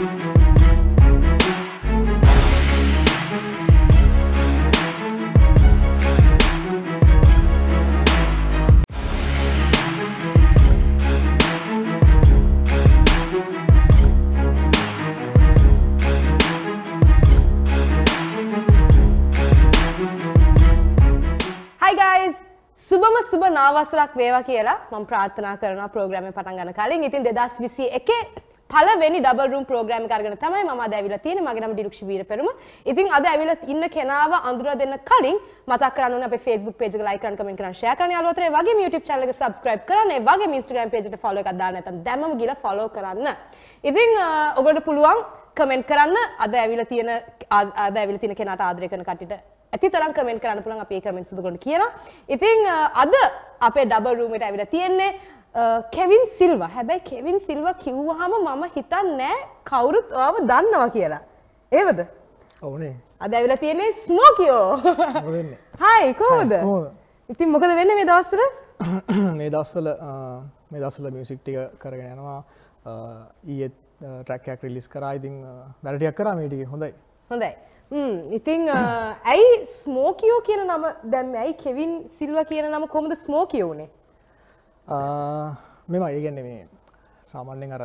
Hi guys! සුබම සුබ නාවසරක් වේවා කියලා මම ප්‍රාර්ථනා කරනවා ප්‍රෝග්‍රෑම් එක පටන් ගන්න කලින්. ඉතින් 2021 පළවෙනි ඩබල් රූම් ප්‍රෝග්‍රෑම් එක අරගෙන තමයි මම අද ඇවිල්ලා තියෙන්නේ. මගේ නම ඩිලුක්ෂි වීරපෙරුම. ඉතින් අද ඇවිල්ලා ඉන්න කෙනාව අඳුරලා දෙන්න කලින් මතක් කරන්න ඕනේ අපේ Facebook page එක like කරන්න, comment කරන්න, share කරන්න යාළුවෝ අතරේ වගේම YouTube channel එක subscribe කරන්න. ඒ වගේම Instagram page එකට follow එකක් දාන්න නැත්නම් දැම්මම ගිහලා follow කරන්න. ඉතින් අ, ඔයගොල්ලෝ පුළුවන් කමෙන්ට් කරන්න අද ඇවිල්ලා තියෙන අද ඇවිල්ලා තියෙන කෙනාට ආදරය කරන කට්ටියට ඇති තරම් කමෙන්ට් කරන්න පුළුවන් අපි ඒ කමෙන්ට්ස් උදගොන්න කියලා. ඉතින් අ, අද අපේ ඩබල් රූම් එකට ඇවිල්ලා තියෙන්නේ අ, කෙවින් සිල්වා. හැබැයි කෙවින් සිල්වා කිව්වහම මම හිතන්නේ නෑ කවුරුත් ඔයාව දන්නවා කියලා. ඒවද? ඕනේ අද ඇවිල්ලා තියෙන්නේ ස්මෝකියෝ. හයි කොහොමද? ඉතින් මොකද වෙන්නේ මේ දවස්වල? මේ දස්සල මේ දස්සල මියසික් ටික කරගෙන යනවා ඊත් ට්‍රැක්යක් රිලිස් කරා ඉතින් වැරටියක් කරා මේටික හොඳයි හොඳයි. අ, ඇයි ස්මෝකියෝ කියන නම දැම්මේ? ඇයි කෙවින් සිල්වා කියන නම කොහොමද ස්මෝකියෝ උනේ? මෙම ඒගැන්නේ මේ සාමාන්‍යෙන් අර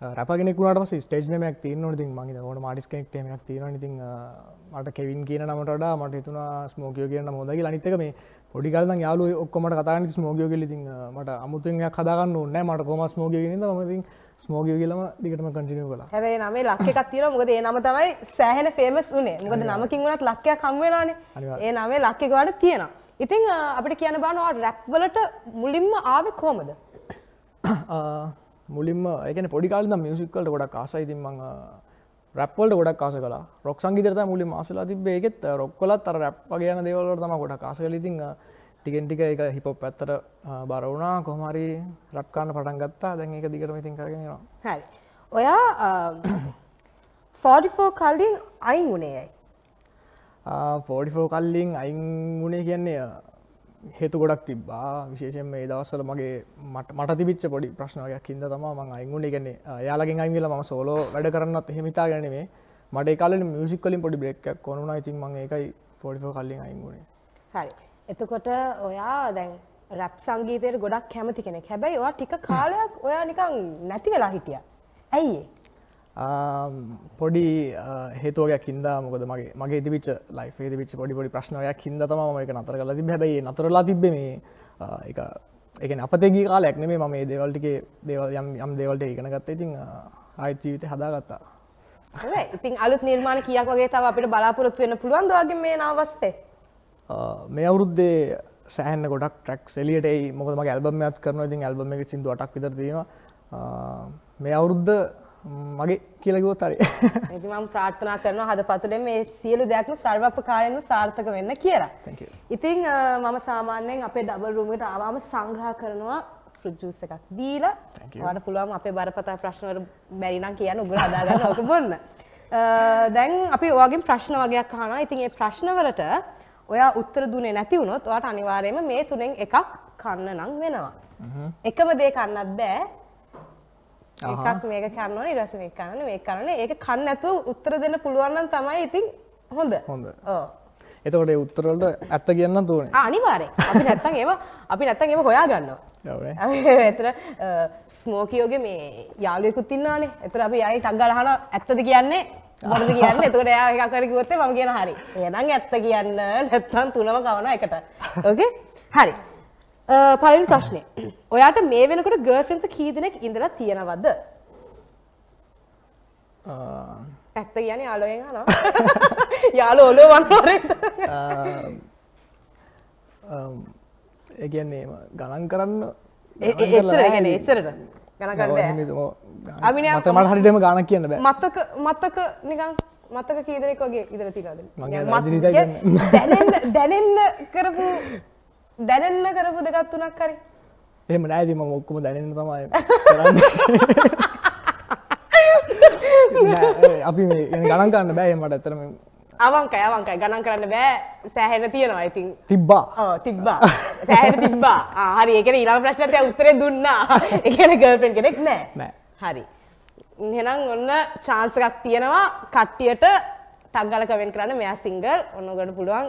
රැපගෙනෙකුට පස ස්ටේජ් නමයක් තියන ති මගේ ොට මාටිස් කෙනෙක් ටමක් තියෙන ඉතින් මට කෙවින් කියන නමට මට හිතුනා ස්මෝකයෝ කියන මොදගේ අනිතක මේ පොඩිකල්න යාලු ඔක්කොමට කතාන ස්මෝගයෝ ලිතින් මට අමුතුන්යක් කදාගන්න ඕන්න මට කොම ස්මෝගය ගෙනද මතින් ස්මෝගය කියලම දිගටම කටිනිය කලා හැබැයි නමේ ලක්කයක් තියෙනවා මොකද ඒ නම තමයි සෑහෙන ෆේමස් උනේ. මොකද නමකින් වුණත් ලක්කයක්. අනිවාර්යයෙන්. ඒ නමේ ලක්කයක වඩ තියෙනවා. ඉතින් අපිට කියන්න බානවා රැප් වලට මුලින්ම ආවේ කොහමද? මුලින්ම එකන පොඩිකාල මියසිකල්ට ගොඩක් ආසයිතින් මං රැප්වල්ට ගොඩක් කාස කලා රොක් සංගීතරත මුලි මාසලා තිබේ එකෙත් රොක්කොලත් අර රැප් ගයන දේවල්ට තම ගොඩ කාසකලිතින් ටිකෙන් ටික එක හිපොප් පැත්තර බරවුණා කොහමරි රැප්කාන්න පටන් ගත්තා. දැන් එක දිගටම ඉතින් කරගෙනවා හරි. ඔයා අ, 44 කලින් අයින් වුණේ ඇයි? ෆෝඩිෆෝ කල්ලින් අයින් ගුණේ කියන්නේ හේතු ගොඩක් තිබා විශේෂෙන් මේ දවස්සල මගේ මට මට තිබිච්ච පොඩි ප්‍රශ්නයක් හිද තම ම අයිගුණ ගැන්නේ යාලගෙන් අයිගල ම සෝලෝ වැඩ කරන්නත් හෙමිතා ගැනේ මට කාල මියසික් කලින් පොඩි බ්‍රෙක් කොනුන ඉතින් මං ඒකයි පොඩිෆෝ කල්ලින් අයිගුණේ හරි. එතකොට ඔයා දැන් රැප් සංගීතයට ගොඩක් කැමති කෙනෙක්. හැබැයි ඔයා ටික කාලයක් ඔයා නිකන් නැති වෙලා හිටියා. ඇයි ඒ? පොඩි හේතුවයක් හිද මොකද මගේ මගේ තිවිච ලයිෆේ තිවිච පොඩි පොඩි ප්‍රශ්නයක් හිද තම එක නතර කල තිබ හැබයි නතරලා තිබ මේ එක එක අපතගේ කාලයක් නෙමේ ම මේ දේවල්ටිගේ දේවල් යම් යම් දේවල්ට ඒකන ගත්ත. ඉතින් ආයත් ජීවිත හදාගත්තා. ඉතින් අලුත් නිර්මාණ කීයක් වගේ තව අපිට බලාපොරොත්තු වෙන්න පුළුවන්ද වගේ මේ නාවස්තේ? මේ අවුරුද්දේ සෑහන්න ගොඩක් ට්‍රක් එලියට මොකද මගේ ඇල්බමත් කරන ඉතින් ඇල්බම එක සිින්දු අටක් විතර තියෙනවා. මේ අවුරුද්ධ මගේ කියලගෝ තරි ඉතින් මම ප්‍රාර්ථනා කරනවා හදපතුලෙන් මේ සියලු දෙයක්ම සර්වපකාරයෙන්ම සාර්ථක වෙන්න කියලා. අ, මම සාමාන්‍යයෙන් අපේ ඩබල් රූම් එකට ආවම සංග්‍රහ කරනවා ෆෘට් ජූස් එකක් දීලා. ඔයාලට පුළුවන් අපේ බරපතල ප්‍රශ්න වල බැරි නම් කියන්න උගුර හදා ගන්න ඕක බොන්න. දැන් අපි ඔයගෙන් ප්‍රශ්න වගේක් අහනවා. ඉතින් මේ ප්‍රශ්න වලට ඔයා උත්තර දුන්නේ නැති වුණොත් ඔයාට අනිවාර්යයෙන්ම මේ තුනෙන් එකක් කන්න නම් වෙනවා. එකම දේ කන්නත් බෑ. එකක් මේක ඕනේ ඊට පස්සේ මේක ඕනේ මේක ඕනේ. ඒක කන්න නැතුව උත්තර දෙන්න පුළුවන් නම් තමයි ඉතින් හොඳ. හොඳ ඔව්. එතකොට ඒ උත්තරවලට ඇත්ත කියන්න තෝනේ ආ අනිවාර්යෙන්. අපි නැත්තම් ඒව අපි නැත්තම් ඒව හොයා ගන්නවා. යවනේ එතන ස්මෝකියෝගේ මේ යාළුවෙකුත් ඉන්නවානේ. එතන අපි ආයේ ටක් ගාලා අහනවා ඇත්තද කියන්නේ? මොකද කියන්නේ? එතකොට එයා එකක් හරි කිව්වොත් මම කියන හරි. එහෙනම් ඇත්ත කියන්න නැත්තම් තුනම කවනවා එකට. ඕකේ? හරි. අ, පළවෙනි ප්‍රශ්නේ. ඔයාට මේ වෙනකොට ගර්ල්ෆ්‍රෙන්ඩ්ස් කී දෙනෙක් ඉඳලා තියෙනවද? ඇත්ත කියන්නේ යාළුවෙන් අහනවා. යාළුවෝ ඔලුව වන්නවනේ. ඒගන්නේ ගණන් කරන්න ඒ- ඒ- එච්චර ඒ කියන්නේ එච්චරට ගණන් ගන්න බෑ. අපි නෑ- මත මට හරිටම ගානක් කියන්න බෑ මතක මතක නිකන් මතක කී දෙනෙක් වගේ කියන කියන්නේ දැනෙන්න දැනෙන්න කරපු දැනෙන්න කරපු දෙකක් තුනක් හරි. එහෙම නෑති ම ඔක්කොම දැනන්න තමයි අපි ගණන් කරන්න බෑ මට ඇතරම අවංකයි අවංකයි ගණන් කරන්න බෑ සෑහෙන තියෙනවා ඉතින්. තිබ්බා තිබ්බා. සෑහෙන තිබ්බා. හරි ඊළඟ ප්‍රශ්නට දැන් උත්තරේ දුන්නා. කියන්නේ ගර්ල්ෆ්‍රෙන්ඩ් කෙනෙක් නෑ. නෑ හරි. එහෙනම් ඔන්න chance එකක් තියෙනවා කට්ටියට ටග්ගල කමෙන්ට් කරන්න මෙයා සිංගල් ඔන්න ඔකට පුළුවන්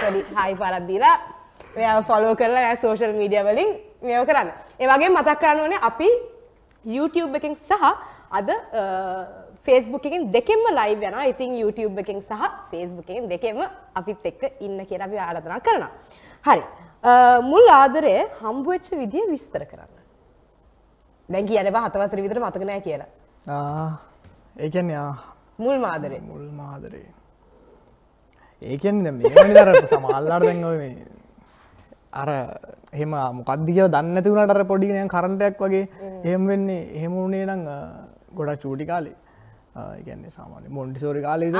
පොඩි හයි පාරක් මෙයාව ෆලෝ කරලා සෝෂල් මීඩියා වලින් මේව කරන්න. ඒ වගේම මතක් කරන්න ඕනේ අපි YouTube එකෙන් සහ අද එකෙන් දෙකෙන්ම live යනවා. ඉතින් YouTube එකෙන් සහ එකෙන් දෙකෙන්ම අපිත් එක්ක ඉන්න කියලා අපි ආරාධනා කරනවා. හරි. මුල් ආදරය හම්බ වෙච්ච විදිය විස්තර කරන්න. දැන් කියන්නේ බා හත වසර විතර මතක නැහැ කියලා. ඒකැන් මුල් මාදරේ. මුල් මාදරේ ඒකෙන් මේ දර සමල්ලාට දැන්ව මේ අර එහෙම මොකක්දි කියල දන්න තිවුණට අර පොඩිගෙනය කරටයක් වගේ එහෙම වෙන්නේ එහෙම වුණේ නං ගොඩක් චූටි කාලේ. ඉගන්නේ සාමාන්‍ය මොන්ටිසෝරි කාලේ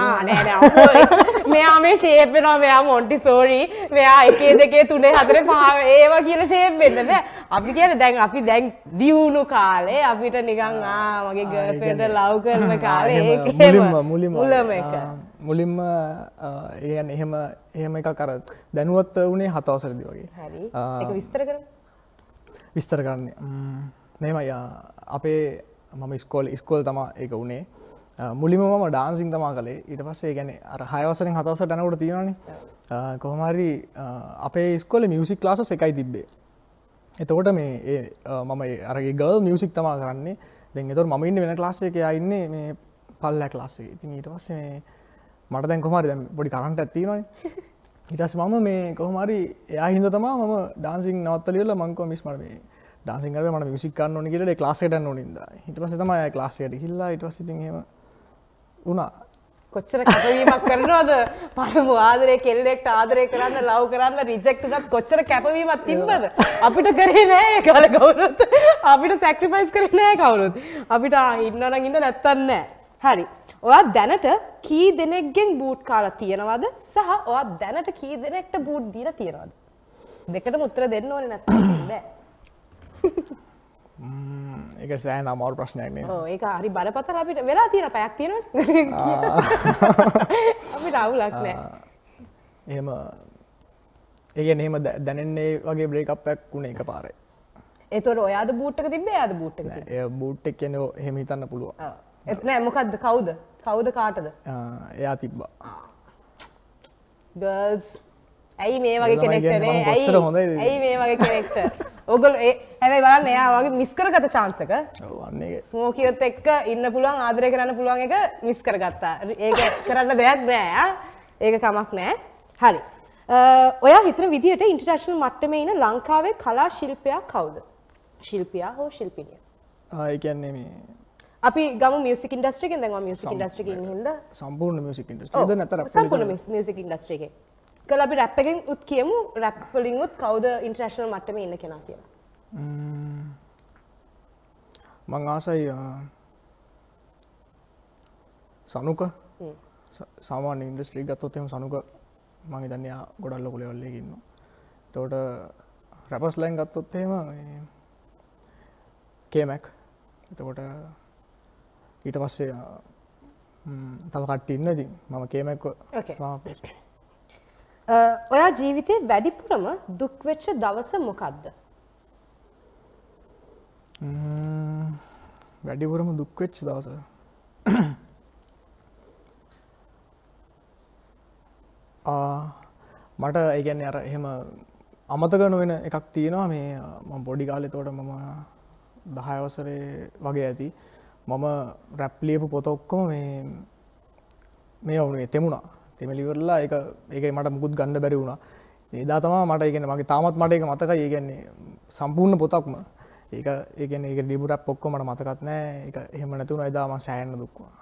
මෙයා මේ ශේප් වෙනවා මෙයා මොන්ටි සෝරි මෙයා එකේ දෙකේ තුනේ හතරේ පහ ඒවා කියලා ෂේප් වෙන්න බෑ අපි කියන්නේ දැන් අපි දැන් දියුණු කාලේ අපිට නිකන් ආ මගේ ගර්ල්ෆ්‍රෙන්ඩ් ලව් කරන කාලේ. මුලින්ම මුලින්ම. මුලම එක මුලින්ම ඒයන් එහෙම එහෙම එක කර දැනුවත් වනේ හතවසරදි වගේ. විස්තර විස්තර කරන්නේ. මෙමයි අපේ මම ස්කෝල් ස්කෝල් තමා ඒක වනේ මුලිම මම ඩාන්සිං තමා කළේ. ඊට පස්සේ ගැන අර හයවසරෙන් හතවස ටනකට තියෙනනි කොහමරි අපේ ස්කොල මියසික් ලාස එකයි තිබ්බේ. එතකොට මේ මම අරගේ ගල් මියසික් තමා කරන්නේ. දෙ එතොර ම ඉන්න වෙන ලාස්සයක ඉන්නේ මේ පල්ලෑ ලාසේ ඉතින් ඊට පස්සේ මේ මට දැන් කොමරි දැන් පොඩි කරන්ට ඇති නොයි ඉටස් මම මේ කොහමරි එයා හිද තමා මම ඩාන්සිං නවත්තලියල මංකෝ මිස්මට මේ ඩාන්සිංකර මට මිසික්කන්න ඕනි කියල. ලාසට නොනින්ද හිට පස තම ලාසයට හිල්ලා ඉට සිතිහෙම වුණා. කොච්චර කැපවීමක් කරනවද? පළමු ආදරේ කෙල්ලෙක්ට ආදරය කරන්න ලව් කරන්න රිජෙක්ට් එකත් කොච්චර කැපවීමක් තිබ්බද? අපිට කරේ නෑ ඒ කාලේ කවුරුත්. අපිට සැක්‍රිෆයිස් කරේ නෑ කවුරුත්. අපිට ආ ඉන්න නම් ඉන්න නැත්තම් නෑ. හරි. ඔයා දැනට කී දෙනෙක්ගෙන් බූට් කාලා තියෙනවද? සහ ඔයා දැනට කී දෙනෙක්ට බූට් දීලා තියෙනවද? දෙකටම උත්තර දෙන්න ඕනේ නැත්තම් බෑ එක සෑන අමවරු ප්‍රශ්නයක්නේ ඔව් ඒක හරි බරපතල අපිට වෙලා තියෙන පැයක් තියෙනවා අපිට අවුලක් නෑ එහෙම ඒ එහෙම දැ- දැනෙන්නේ වගේ බ්‍රේකප්යක් වුණ එක පාරයි එතකොට ඔයාද බූට්ටක තිබ්බේ? එයාද බූට්ටක තිබ්බේ? එය බූට්ටක් කියන හෙම හිතන්න පුළුව ඔව්. එත් නෑ මොකද්ද? කවුද කවුද කාටද? එයා තිබ්බා. ගර්ල්ස් ඇයි මේ වගේ ළමයි කෙනෙක්ට කියන්නේ නේ? මම කොච්චර හොඳයිද ඇයි? ඉතින්. ඇයි මේ වගේ කෙනෙක්ට ඔගොල්ලෝ ඒ හැබැයි බලන්න එයා වගේ මිස් කරගත chance එක වන්නේ ස්මෝකියොත් එක්ක ඉන්න පුළුවන් ආදරය කරන්න පුළුවන් එක මිස් කරගත්තා. ඒක කරන්න දෙයක් නෑ ආ. ඒක කමක් නෑ. හරි. ඔයා හිතන විදිහට ඉන්ටර්නැෂනල් මට්ටමේ ඉන්න ලංකාවේ කලා ශිල්පියා කවුද? ශිල්පියා හෝ ශිල්පිනිය? ඒකන්නේ මේ අපි ගම මියසික් ඉන්ඩස්ට්‍රි එකෙන් දැන් මියසික් ඉන්ඩස්ට්‍රි එකේ ඉන්න හින්දා. සම්පූර්ණ මියසික් ඉන්ඩස්ට්‍රිය ද නැතර සම්පූර්ණ මියසික් ඉන්ඩස්ට්‍රි එකේ. කල අපි රැප් එකෙන් උත් කියමු. රැප් වලින් උත් කවුද ඉන්ටර්නැෂනල් මට්ටමේ ඉන්න කෙනා කියලා. මං ආසයි සනුක. සාමාන්‍ය ඉන්ඩස්ට්‍රී ගත්තොත් එම සනුක මං දන්නයා ගොඩල් ලොකුල වල්ලගන්න තෝට රැපස් ලයින් ගත්තොත් එහෙම කේමැක් එතකොට ඊට පස්සේ තව කට්ට ඉන්න ඉතින්. මම කේමැක්ව ඔයා ජීවිතේ වැඩිපුරම දුක් වෙච්ච දවස මොකද්ද? වැඩිපුරම දුක්වෙච්ච දවස. මට ඒගැන්නේ අර එහෙම අමතක නොවෙන එකක් තියෙනවා. මේ පොඩි කාලෙ තෝට මම දහයවසරේ වගේ ඇති මම රැප්ලියපු පොත ඔක්කොම මේ මේ ඔවුනේ තෙමුණා. තෙමලිවරලා එක ඒක මට මුකුත් ගණඩ බැරි වුණා. ඒදා තමා මට ඉගෙන මගේ තාමත් මට එක මතක ඒගැන්නේ සම්පූර්ණ පොතක්ම. ඒක ඒගන ඒක ලිබුරක් පොක්කො මට මතකත් නෑ. එක එහෙම නැතුන එදාම සෑන්න දුක්වා.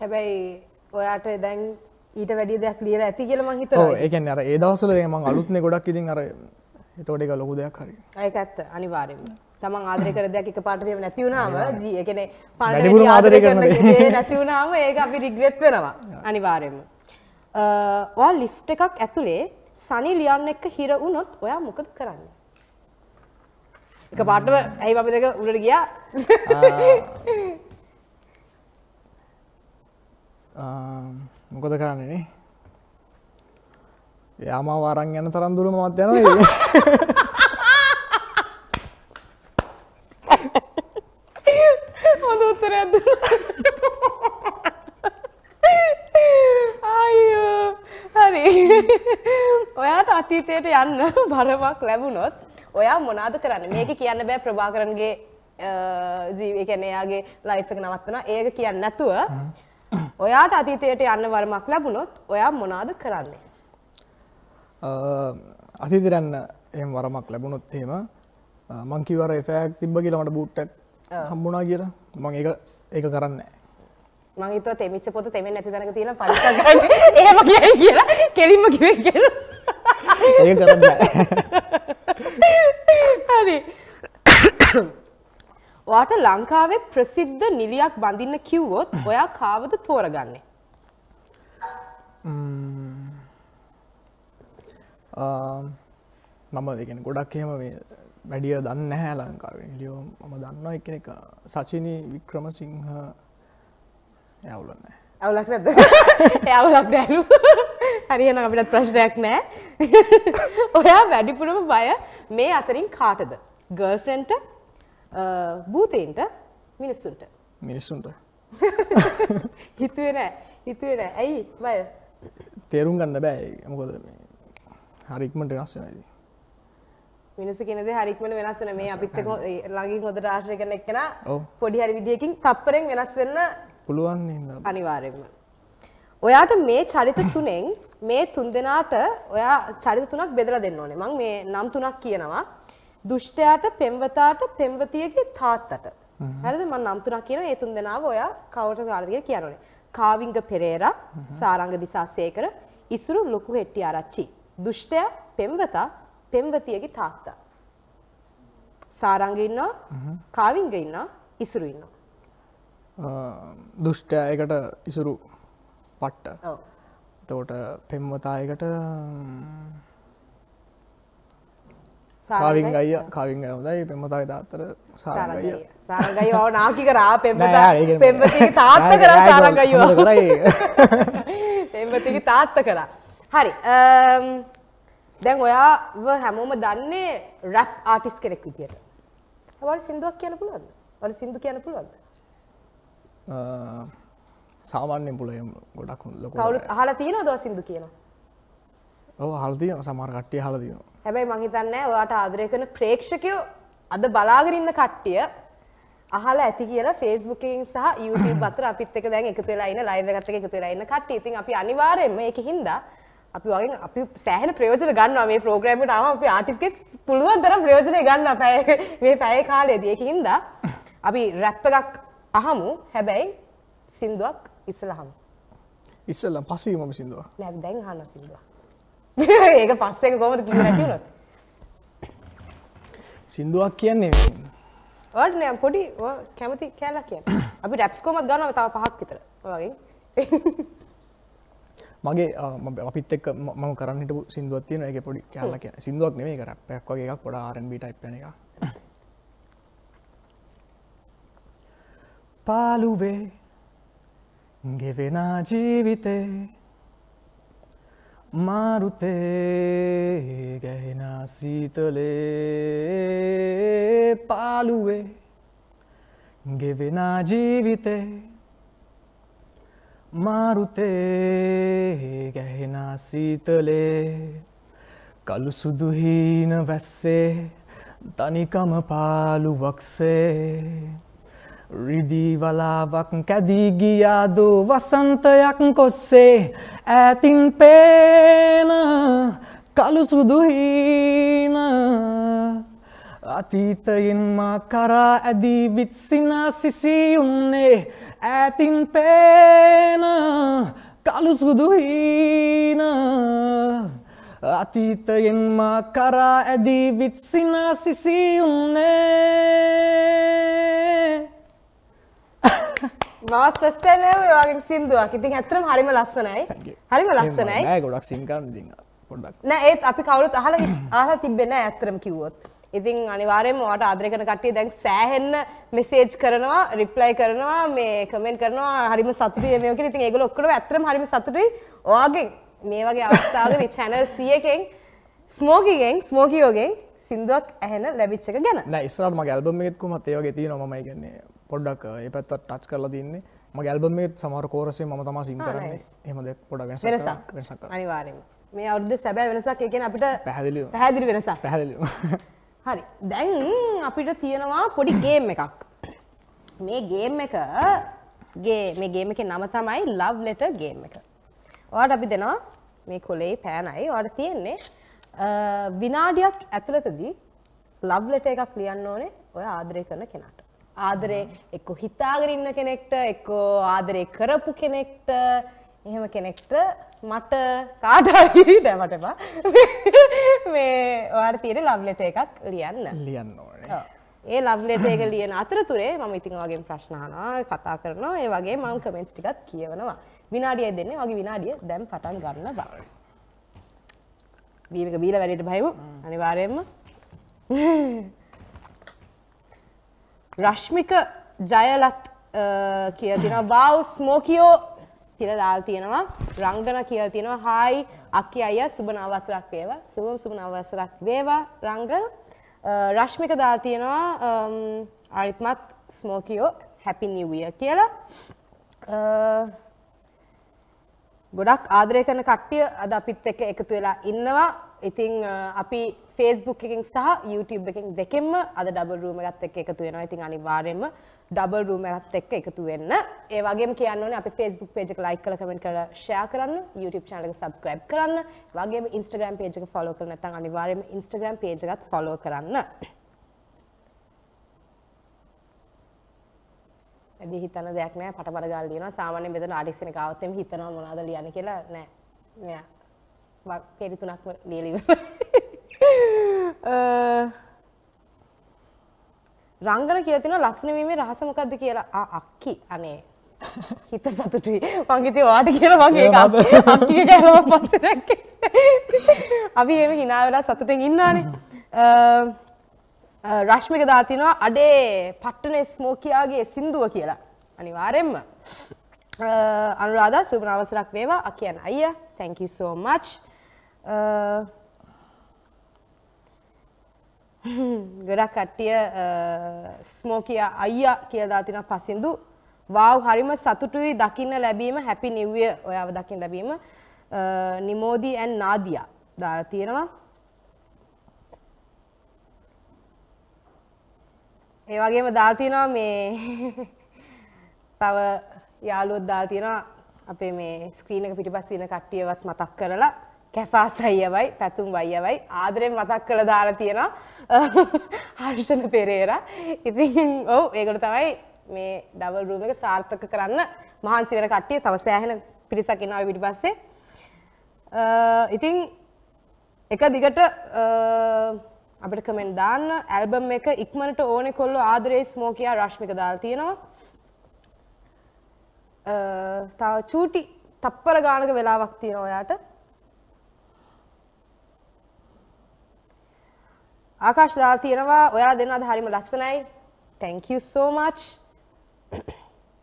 හැබැයි ඔයාට දැන් ඊට වැඩි දෙයක් ලියලා ඇති කියලා මං ඕ හිතනවා ඒකන් අර ඒ දවසල මං අලුත්න ගොඩක් ඉතින් අර එතෝට එක ලොකු දෙයක් හරි. ඒක ඇත්ත. අනිවාර්යෙන්ම තමන් ආදරය කර දෙයක් එකපාරට එහෙම නැති වුණාම ජී ඒ කියන්නේ වැඩි ආදරය කරන දේ. නැති වුණාම ඒක අපි රිග්‍රෙට් වෙනවා අනිවාර්යෙන්ම. අ, ඔයා ලිෆ්ට් එකක් ඇතුලේ සනි ලියන්න එක්ක හිර වුණොත් ඔයා මොකද කරන්නේ? එක පාටම ඇයි අපි දෙක උඩට ගියා? මොකද කරන්නනේ යාම වාරන් යන තරන් දුරම මත් යනවා හොඳ උත්තරයක් දුන්නා අතීතයට යන්න බරමක් ලැබුණොත් ඔයා මොනාද කරන්න? මේක කියන්න බෑ ප්‍රභාකරන්ගේ ජීවය කැන එයාගේ ලයිෆ් එක නවත්තන ඒක කියන්න නැතුව ඔයාට අතීතයට යන්න වරමක් ලැබුණොත් ඔයා මොනාද කරන්නේ? අතිතරන්න එම වරමක් ලැබුණොත් එහෙම මංකිවර එෆෑක් තිබ්බ කියලමට බූට්ටක් හම්බුණා කියලා. මං ඒ ඒක කරන්න මංහිත තෙමිච්ච පොත තෙමෙන් නැති තැනක තියෙන පරිසගන්න ඒම කියයි කියලා. කෙලින්ම කිව කියල ඒ කරන්න හරි වාට ලංකාවේ ප්‍රසිද්ධ නිලියක් බඳින්න කිව්වොත් ඔයා කාවද තෝරගන්නේ? මම. දෙගෙන ගොඩක් එහෙම මේ වැඩිය දන්න හැ ලංකාවෙන් ලියෝ මම දන්න එක එක සචිනී වික්‍රමසිංහ. යවුලන්න අවුලක් නැද ඇවුලක් දැලු හරියන අපිටත් ප්‍රශ්නයක් නෑ ඔයා වැඩිපුරම බය මේ අතරින් කාටද? ගර්ෆරන්ට භූතයින්ට මිනිස්සුන්ට? මිනිස්සුන්ට. හිතුවේ නෑ හිතුවේ නෑ ඇයි? බය. තේරුම් ගන්න බෑ. මොකොද මේ හරික්මට වෙනස්සනදී මිනිස්සු කෙනද හරික්මන වෙනස් වෙන මේ අපිත් එක්ක ළඟින් හොඳට ආශ්‍රය කරන එක්කෙනා. පොඩි හරි විදියකින් තප්පරෙන් වෙනස් වෙන්න පුළුවන් හින්දා. අනිවාර්යෙන්ම. ඔයාට මේ චරිත තුනෙන් මේ තුන් දෙනාට ඔයා චරිත තුනක් බෙදලා දෙන්න ඕනේ. මම මේ නම් තුනක් කියනවා. දුෂ්ටයාට, පෙම්වතාට, පෙම්වතියගේ තාත්තට. හරිද? මම නම් තුනක් කියනවා. ඒ තුන් දෙනාව ඔයා කවට කාලද කියලා කියන්න. කාවිංග පෙරේරා, සාරංග දිසාසේකර, ඉසුරු ලොකු හෙට්ටි ආරච්චි. දුෂ්ටයා, පෙම්වතා, පෙම්වතියගේ තාත්තා. සාරංග ඉන්නවා, කාවිංග ඉන්නවා, ඉසුරු ඉන්නවා. දුෂ්ටයකට ඉසුරු පට්ට. තෝට පෙම්වතායකට කාවිං අය කාවිං හොදයි පෙම්මතායි තාත්තර සාරගය සාරංගයි නාකි කරා ඒක- පෙම්වතියගේ තාත්තා කරා සාරංගයි කරයි. පෙම්වතියගේ තාත්තා කරා හරි දැන් ඔයාව හැමෝම දන්නේ රැප් ආටිස්ට් කෙනෙක් විදියට ඔයාලට සින්දුවක් කියන්න පුළුවන්ද ඔයාලට සින්දු කියන්න පුළුවන්ද සාමාන්‍යෙන් පුලයම් ගොඩක් ලොක තියෙනවද ඔයා සින්දු කියනවා ඔව හල්තිය සමාර කට්ටිය හලදින හැබැයි මං හිතන්නේ ඔයාට ආදරය කරන ප්‍රේක්ෂකයෝ අද බලාගෙන ඉන්න කට්ටිය අහලා ඇති කියලා එකකින් සහ YouTube අතර අපිත් එක්ක දැන් එකතු වෙලා ඉන්න live එකත් එක්ක එකතු වෙලා ඉන්න කට්ටිය. ඉතින් අපි අනිවාර්යයෙන්ම ඒකින්ද අපි වගේ අපි සෑහෙන ප්‍රයෝජන ගන්නවා. මේ ප්‍රෝග්‍රෑම් එකට ආවම අපි ආටිස්ට් කෙනෙක් පුළුවන් තරම් ප්‍රයෝජන ගන්නවා මේ පැය කාලෙදී. ඒකින්ද අපි රැප් එකක් අහමු. හැබැයි සින්දුවක් ඉස්සලා අහමු. ඉස්සල්ලම් පසීම සිින්දුව නෑ දැන් අහන්න සින්දුවක්. ඒක පස්සේ කොහොමද කිව්වේ නැති වුණොත්? සිින්දුවක් කියන්නේ ඔයාලට නෑ පොඩි ඔයා කැමති කෑල්ලක් කියන්න. අපි රැප්ස් කොහමද ගන්නවා තව පහක් විතර. ඔය වගේ. මගේ අපිත් එක්ක ම- මම කරන්න හිටපු සිින්දුවත් තියෙන එක පොඩි කැල්ල කියන සිින්දුවක් නෙමේ එක රැප්පයක් වගේ එකක් පොඩ ආරන්බ ටයිප් එක පාලුවේ ගෙවෙන ජීවිතේ. මාරුතේ ගැහෙන සීතලේ පාලුවේ ගෙවෙන ජීවිතේ. මාරුතේ ගැහෙන සීතලේ කළු සුදුහීන වැස්සේ තනිකම පාලුවක්සේ රිදී වලාවක් කැදී ගියාදෝ වසන්තයක් කොස්සේ. ඈතින් පේන කළු සුදුහීන අතීතයෙන් මා කරා ඇදී විත්සිනා සිසියුන්නේ ඈතින් පේන කළු සුදුහීන අතීතයෙන් මා කරා ඇදී විත්සිනා සිසියුන්නේ මාස් ඔය වගේ සින්දුවක්. ඉතින් ඇත්තටම හරිම ලස්සනයි. හරිම ලස්සනයි. නෑ ගොඩක් සිංකරන්න ඉතින් පොඩ්ඩක් නෑ ඒත් අපි කවුරුත් අහලා අහලා තිබ්බේ නෑ ඇත්තටම කිව්වොත්. ඉතින් අනිවාර්යයෙන්ම ඔයාට ආදරය කරන කට්ටිය දැන් සෑහෙන්න මෙසේජ් කරනවා, රිප්ලයි කරනවා, මේ කමෙන්ට් කරනවා. හරිම සතුටුයි මේක. ඉතින් ඒගොල්ලෝ ඔක්කොම ඇත්තටම හරිම සතුටුයි. ඔයාගෙන් මේ වගේ අවස්ථාවකදී channel 100කින් ස්මෝකිගෙන් ස්මෝකියෝගෙන් සින්දුවක් ඇහෙන ලැබිච්ච එක ගැන. නෑ ඉස්සරහට මගේ ඇල්බම් එකෙත් කොහොමත් ඒ වගේ තියෙනවා මම කියන්නේ පොඩ්ඩක් ඒ පැත්තට ටච් කරලා තින්නේ. මගේ ඇල්බමේ සමර කෝරසේ ම තමා සිම් කරන්නේ. එහම දෙක් පොඩ වෙනස වෙනසක්. වෙනසක් අනිවාර්යෙන්ම මේ අවුරුද්ද සැබෑ වෙනසක් ඒ කියන්නේ අපිට පැහැදිලිව. පැහැදිලි වෙනසක්. පැහැදිලිව. හරි. දැන් අපිට තියෙනවා පොඩි ගේම් එකක්. මේ ගේම් එක ගේ මේ ගේම එක නම තමයි ලව් ලෙට ගේම් එක. ඔයාට අපි දෙනවා මේ කොලේ පෑනයි. ඔයාට තියෙන්නේ විනාඩියක් ඇතුළතදී ලව් ලෙට එකක් ලියන්න ඕනේ ඔය ආදරය කරන කෙනාට ආදරේ එක්ක හිතාගෙන ඉන්න කෙනෙක්ට එක්කෝ ආදරේ කරපු කෙනෙක්ට. එහෙම කෙනෙක්ට මට කාට හරි නෑ මට එපා. මේ ඔයාට තියෙන ලව් ලෙට එකක් ලියන්න. ලියන්න ඕනේ. ඒ ලව් ලෙටර් එක ලියන අතරතුරේ මම ඉතින් ඔයගෙන් ප්‍රශ්න අහනවා කතා කරනවා ඒ වගේ මම කමෙන්ට්ස් ටිකක් කියවනවා. විනාඩියයි දෙන්නේ වගේ විනාඩිය දැන් පටන් ගන්න බා බීමක බීලා වැඩේට බහිමු. අනිවාර්යයෙන්ම රශ්මික ජයලත් කිය තිනවා බව් ස්මෝකියෝ කියල දාල් තියෙනවා. රංගන කියල තියෙනවා. හායි අක්කි අය සුබ නවසරක් වේවා. සුබම් සුබ නවසරක් වේවා රංගන. රශ්මික දාල් තියෙනවා අරිත්මත් ස්මෝකියෝ හැපි නිවිය කියලා. අ, ගොඩක් ආදරය කරන කට්ටිය අද අපිත් එක්ක එකතු වෙලා ඉන්නවා. ඉතින් අ, අපි Facebook එකකින් සහ YouTube එකකින් දෙකෙන්ම අද ඩබල් රූම් එකත් එක්ක එකතු වෙනවා. ඉතින් අනිවාර්යයෙන්ම ඩබල් රූම් එකත් එක්ක එකතු වෙන්න. ඒ වගේම කියන්න ඕනේ අපි Facebook page එක like කරලා comment කරලා share කරන්න, YouTube channel එක subscribe කරන්න. ඒ වගේම Instagram page එක follow කරලා නැත්නම් අනිවාර්යයෙන්ම Instagram page එකත් follow කරන්න. ඇදි හිතන දෙයක් නෑ පටපට ගාලා ලියනවා සාමාන්‍යයෙන් මෙතන ආටික්ස් කෙනෙක් ආවොත් එimhe හිතනවා මොනවද ලියන්නේ කියලා නෑ මෙයා වක් පෙරි තුනක්ම ලියලා ඉවරයි. අ, රංගන කියලා තියෙනවා ලස්සන වීමේ රහස මොකද්ද කියලා? අක්කි. අනේ. හිත සතුටුයි. මං හිතේ ඔයාට කියලා එක අක්කිය මම පස්සේ දැක්කේ. අපි එහෙම hina වෙලා සතුටෙන් ඉන්නානේ රශ්මික දා තිනවා අඩේ පට්ටනේ ස්මෝකියාගේ සින්දුව කියලා. අනිවාර්යෙන්ම. අනුරාධා සුබ අවසරක් වේවා. අකියන් අයියා. Thank you so much Uh, ගොඩක් කට්ටිය uh, ස්මෝකියා අයියා කියලා තින පසින්දු. වාව් හරිම සතුටුයි දකින්න ලැබීම හැපි නිව්ය ඔයාව දකින්න ලැබීම. අ, නිමෝදී ඇන් නාදියා දාලා තියෙනවා. ඒ වගේම දාලා තියෙනවා මේ තව යාළුවොත් දාලා තියෙනවා අපේ මේ ස්ක්‍රීන් එක පිටිපස්සේ ඉන්න කට්ටියවත් මතක් කරලා. කැෆාස් අයියවයි පැතුම් අයියවයි ආදරෙන් මතක් කරලා දාලා තියෙනවා. හර්ෂණ පෙරේරා. ඉතින් ඔව් ඒගොල්ලෝ තමයි මේ ඩබල් රූම් එක සාර්ථක කරන්න මහන්සි වෙන කට්ටිය. තව සෑහෙන පිරිසක් ඉන්නවා පිටිපස්සේ අ, ඉතින් එක දිගට අ, අපිට කමෙන්ට් දාන්න. ඇල්බම් එක ඉක්මනට ඕනේ කොල්ලෝ ආදරේ ස්මෝකියා රශ්මික දාලා තියෙනවා. අ, තව චූටි තප්පර ගානක වෙලාවක් තියෙනවා ඔයාට. ආකාශ දාලා තියෙනවා. ඔයාලා දෙන්නද හරිම ලස්සනයි. So much.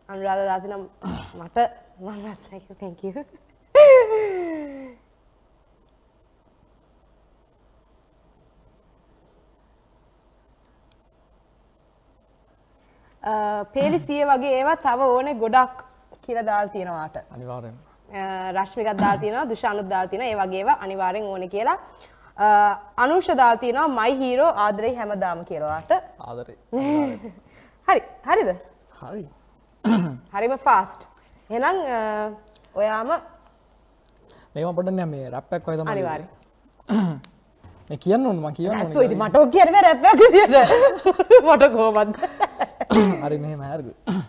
අනුරාධ දාලා තියෙනවා මට. මම ලස්සනයි thank you. පේලි සිය වගේ ඒවා තව ඕනේ ගොඩක් කියලා දාලා තියෙනවාට අනිවාරයෙන් රශ්මිකත් දාලා තියෙනවා දුෂානුත් දාලා තියෙනවා. ඒ වගේ ඒවා අනිවාර්යෙන් ඕනේ කියලා අ, අනුෂ දාලා තියෙනවා මයි හීරෝ ආදරේ හැමදාම කියලා වාට ආදරේ. හරි. හරිද? හරි. හරිම ෆාස්ට් එහෙනම් ඔයාම මේම පොඩන්න මේ රැප්පක් කොයි තම අනිවාර්යෙන් මේ කියන්න ඕන ම කියන්න ඇත්තු ඉති මට ඔක් කියන්න රැප්පයක් විදියට. මට කොහොමද? හරි මෙහෙම හැරග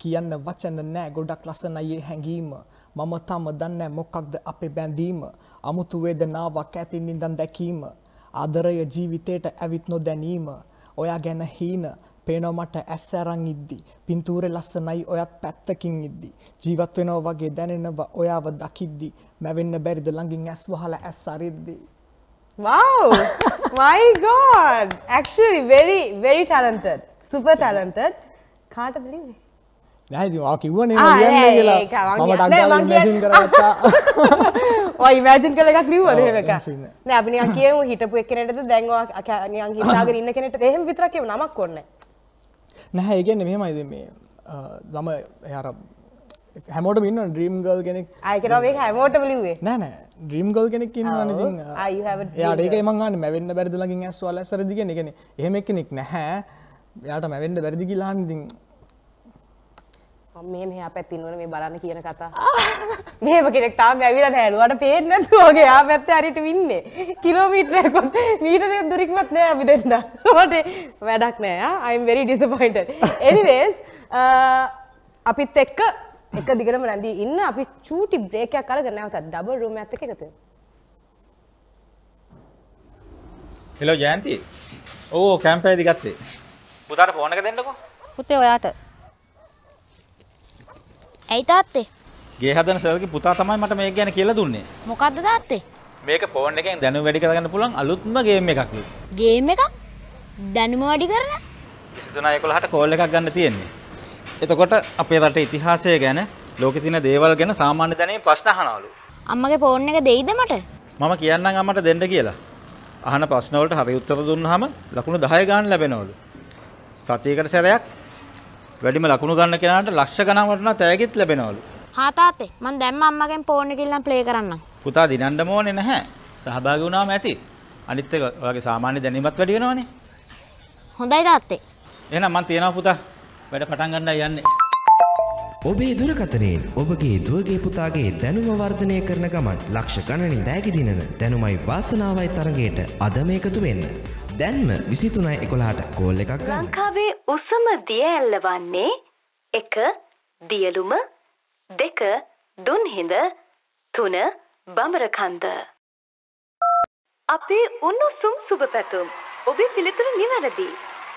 කියන්න වචන නෑ ගොඩක් ලස්සන අයේ හැඟීම මම තම දන්න මොකක්ද අපේ බැඳීම? අමුතු වේදනාවක් ඇතින් ඉඳන් දැකීම ආදරය ජීවිතයට ඇවිත් නොදැනීම ඔයා ගැන හීන පේනෝ මට ඇස්සරං ඉද්දි පින්තූරෙ ලස්සනයි ඔයත් පැත්තකින් ඉද්දි ජීවත් වෙනව වගේ දැනෙනව ඔයාව දකිද්දි මැවෙන්න බැරිද ළඟින් ඇස් වහලා ඇස් අරිද්දි. Wow! My god! Actually very very talented. Super talented. කාටද ලිව්වේ නැති වා කිව්වනේ ආ, ලියන්න නෑ, කියලා. ඒක මං මම කිය- නෑ, මං ටක්ගාල කිය- මැසින් කරගත්තා ඔය ඉමෑජින් කළ එකක් ලිව්වද එහෙම එකක්. imagine. නෑ අපි නිකන් කියමු හිටපු එක්කෙනෙක්ටද දැන් ඔයා අක- නිකන් හිතාගෙන ඉන්න කෙනෙක්ට එහෙම විතරක් කියමු නමක් ඕනේ නැහැ ඒගැන්න මෙහෙමයිද මේ දම එයාර හැමෝට ඉන්න ඩ්‍රීම් ගල් කෙනෙක්. අයකරව මේ හැමෝටම ලිව්වේ. නෑනෑ ඩ්‍රීම් ගල් කෙනෙක් ඉන්න ඉතින් you have a dream යාට ඒක මංගන්න මැවෙන්න බැරිදිලකින් ඇස්වල සරදිගෙන එකන එහෙම කෙනෙක් නැහැ. යාට මැවෙන්ඩ වැරදි කිලාන් ඉතින් මම මේ මෙහා පැත්තින් වල මේ බලන්න කියන කතා. මේම කෙනෙක් තාම ඇවිල්ලා නැහැ. නුවට පේන්නේ නැතුව ඔගේ ආ පැත්තේ හරියට වින්නේ. කිලෝමීටරයක් මීටරයක් දුරකින්වත් නෑ අපි දෙන්න. මට වැඩක් නෑ ආ I'm very disappointed. Anyways අපිත් එක්ක එක දිගටම රැඳී ඉන්න අපි චූටි බ්‍රේක් එකක් අරගෙන නැවතත් ඩබල් රූම් එකත් එක්ක එකතු වෙමු. හෙලෝ ජයන්ති ඕ කැම්පෑදි ගත්තේ පුතාට ෆෝන එක දෙන්නකෝ. පුතේ ඔයාට ඇයි තාත්තේ? ගේ හදන සර්ගේ පුතා තමයි මට මේක ගැන කියලා දුන්නේ. මොකක්ද තාත්තේ? මේක ෆෝන් එකෙන් දැනුම වැඩි කරගන්න පුළුවන් අලුත්ම ගේම් එකක් ගේම් එකක්? දැනුම වැඩි කරන? 23 11ට කෝල් එකක් ගන්න තියෙන්නේ. එතකොට අපේ රටේ ඉතිහාසය ගැන ලෝකෙ තියෙන දේවල් ගැන සාමාන්‍ය දැනීම ප්‍රශ්න අහනවලු. අම්මගේ ෆෝන් එක දෙයිද මට? මම කියන්නම් අම්මට දෙන්න කියලා. අහන ප්‍රශ්න වලට හරි උත්තර දුන්නාම ලකුණු 10 ගන්න ලැබෙනවලු. සතියකට සැරයක් වැඩිම ලකුණු ගන්න කෙනාට ලක්ෂ ගණන් වටන තෑගිත් ලැබෙනවලු. හා තාත්තේ මං දැම්ම අම්මගෙන් ෆෝන් එකකින් නම් ප්ලේ කරන්නම්. පුතා දිනන්න ඕනේ නැහැ. සහභාගී වුණාම ඇති. අනිත් එක ඔයාගේ සාමාන්‍ය දැනීමත් වැඩි වෙනවනේ. හොඳයි තාත්තේ. එහෙනම් මං තියනවා පුතා. වැඩ පටන් ගන්නයි යන්නේ. ඔබේ දුරකතනයෙන් ඔබගේ දුවගේ පුතාගේ දැනුම වර්ධනය කරන ගමන් ලක්ෂ ගණනින් දෑගි දිනන දැනුමයි වාසනාවයි තරගයට අදම එකතු වෙන්න. දැන්ම විසිතුනයි එකොලාට කෝල් එකක් ගන්න. ලංකාවේ උසම දිය ඇල්ල වන්නේ එක දියලුම දෙක දුන්හිඳ තුන බඹරකන්ද. අපේ උණුසුම් සුබ පැතුම් ඔබේ පිළිතුරු නිවැරදි.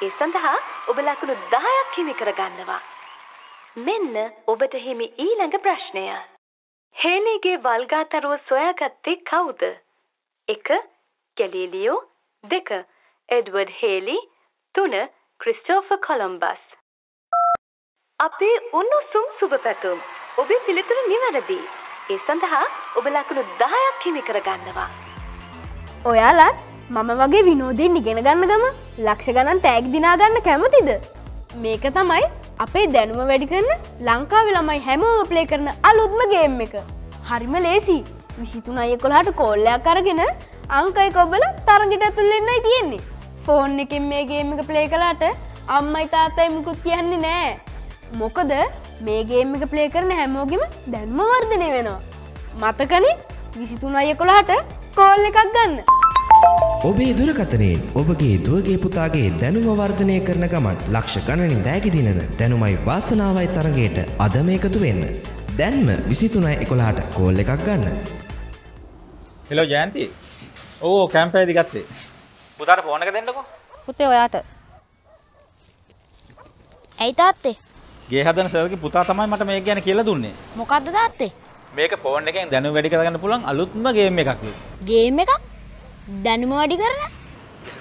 ඒ සඳහා ඔබ ලකුණු දහයක් හිමි කරගන්නවා. මෙන්න ඔබට හිමි ඊළඟ ප්‍රශ්නය. හේලිගේ වල්ගාතරුව සොයාගත්තේ කවුද? එක ගැලීලියෝ දෙක එඩ්වඩ් හේලි තුන ක්‍රිස්ටෝෆ කොළම්බස්. අපේ උණුසුම් සුබ පැතුම් ඔබේ පිළිතුරු නිවැරදි. ඒ සඳහා ඔබ ලකුණු දහයක් හිමි කරගන්නවා. ඔයාලත් මම වගේ විනෝදයෙන් ඉගෙන ගන්න ගම ලක්ෂ ගණන් තෑග් දිනාගන්න කැමතිද. මේක තමයි අපේ දැනුම වැඩි කරන ලංකාව ළමයි හැමෝම ප්ලේ කරන අලුත්ම ගේම් එක. හරිම ලේසි විසිතුන අය කොළහට කෝල්ලයක් අරගෙන අංකයි කොබල තරගට ඇතුල්ලෙන්නයි තියෙන්නේ. ෆෝන් එකින් මේ ගේම එක ප්ලේ කලාට අම්මයි තාත්තයි මුකුත් කියන්නේ නෑ. මොකද මේ ගේම් එක ප්ලේ කරන හැමෝගෙම දැන්ම වර්ධනය වෙනවා. මතකනේ විසිතුන අය කොළහට කෝල් එකක් ගන්න. ඔබේ දුරකතනයෙන් ඔබගේ දුවගේ පුතාගේ දැනුම වර්ධනය කරන ගමන් ලක්ෂ ගණනින් දෑගි දිනන දැනුමයි වාසනාවයි තරගයට අදම එකතු වෙන්න. දැන්ම විසිතුනයි එකොලාට කෝල් එකක් ගන්න. හෙලෝ ජයන්ති ඕ කැම්පෑදි ගත්තේ පුතාට ෆෝන් එක දෙන්නකෝ. පුතේ ඔයාට. ඇයි තාත්තේ? ගේ හදන සර්ගේ පුතා තමයි මට මේක ගැන කියලා දුන්නේ. මොකක්ද තාත්තේ? මේක ෆෝන් එකෙන් දැනුම වැඩි කරගන්න පුළුවන් අලුත්ම ගේම් එකක් ගේම් එකක්? දැනුම වැඩි කරන?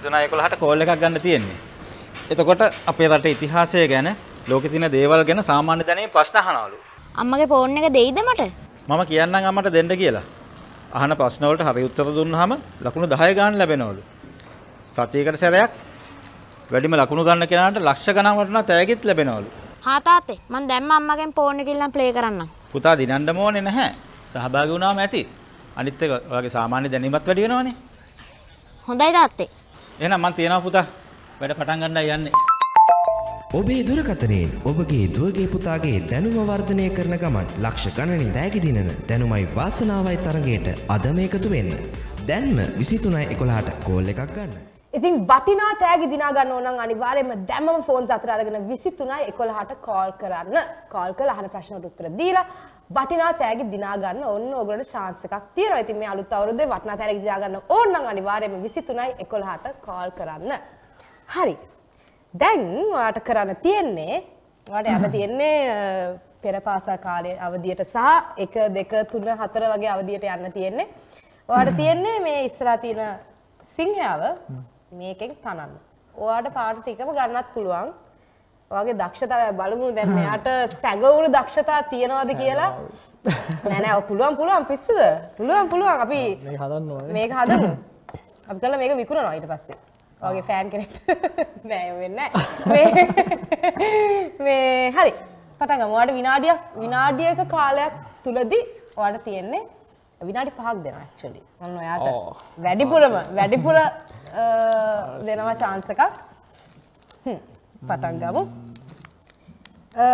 23 11ට කෝල් එකක් ගන්න තියෙන්නේ. එතකොට අපේ රටේ ඉතිහාසය ගැන ලෝකෙ තියෙන දේවල් ගැන සාමාන්‍ය දැනීම ප්‍රශ්න අහනවලු. අම්මගේ ෆෝන් එක දෙයිද මට? මම කියන්නම් අම්මට දෙන්න කියලා. අහන ප්‍රශ්න වලට හරි උත්තර දුන්නාම ලකුණු 10 ගන්න ලැබෙනවලු සතියකට සැරයක් වැඩිම ලකුණු ගන්න කෙනාට ලක්ෂ ගණන් වටන තෑගිත් ලැබෙනවලු. හා තාත්තේ මං දැම්ම අම්මගෙන් ෆෝන් එකකින් නම් ප්ලේ කරන්නම්. පුතා දිනන්න ඕනේ නැහැ. සහභාගී වුණාම ඇති. අනිත් එක ඔයාගේ සාමාන්‍ය දැනීමත් වැඩි වෙනවනේ. හොඳයි තාත්තේ. එහෙනම් මං තියනවා පුතා. වැඩ පටන් ගන්නයි යන්නේ. ඔබේ දුරකතනයෙන් ඔබගේ දුවගේ පුතාගේ දැනුම වර්ධනය කරන ගමන් ලක්ෂ ගණනින් දෑගි දිනන දැනුමයි වාසනාවයි තරගයට අදම එකතු වෙන්න. දැන්ම විසිතුනයි එකොලාට කෝල් එකක් ගන්න. ඉතින් වටිනා තෑගි දිනා ගන්න ඕන නම් අනිවාර්යයෙන්ම දැම්මම ෆෝන්ස් අතර අරගෙන 23 11ට කෝල් කරන්න. කෝල් කරලා අහන ප්‍රශ්නවලට උත්තර දීලා වටිනා තෑගි දිනා ගන්න ඔන්න ඔයගොල්ලන්ට chance එකක් තියෙනවා. ඉතින් මේ අලුත් අවුරුද්දේ වටිනා තෑගි දිනා ගන්න ඕන නම් අනිවාර්යයෙන්ම 23 11ට කෝල් කරන්න. හරි. දැන් ඔයාට කරන්න තියෙන්නේ ඔයාට යන්න තියෙන්නේ අ, පෙර පාසල් කාලයේ අවධියට සහ 1 2 3 4 වගේ අවධියට යන්න තියෙන්නේ. ඔයාට තියෙන්නේ මේ ඉස්සරහා තියෙන සිංහයාව මේකෙන් තනන්න. ඔයාට පාට ටිකම ගන්නත් පුළුවන්. ඔයාගේ දක්ෂතාවය බලමු දැන් එයාට සැඟවුණු දක්ෂතා තියනවද කියලා. නෑ නෑ පුළුවන් පුළුවන් පිස්සුද? පුළුවන් පුළුවන් අපි මේ හදන්න ඕනේ මේක හදමු. අපි කළා මේක විකුණනවා ඊට පස්සේ. වගේ ෆෑන් කෙනෙක්ට නෑ වෙන්න මේ මේ හරි පටන් ගමු. ඔයාලට විනාඩියක් විනාඩියක කාලයක් තුලදී ඔයාලට තියෙන්නේ විනාඩි 5ක් දෙනවා ඇක්චුලි. මම ඔයාට. වැඩිපුරම වැඩිපුර දෙනවා chance එකක්. හ්ම්, පටන් ගමු. අ,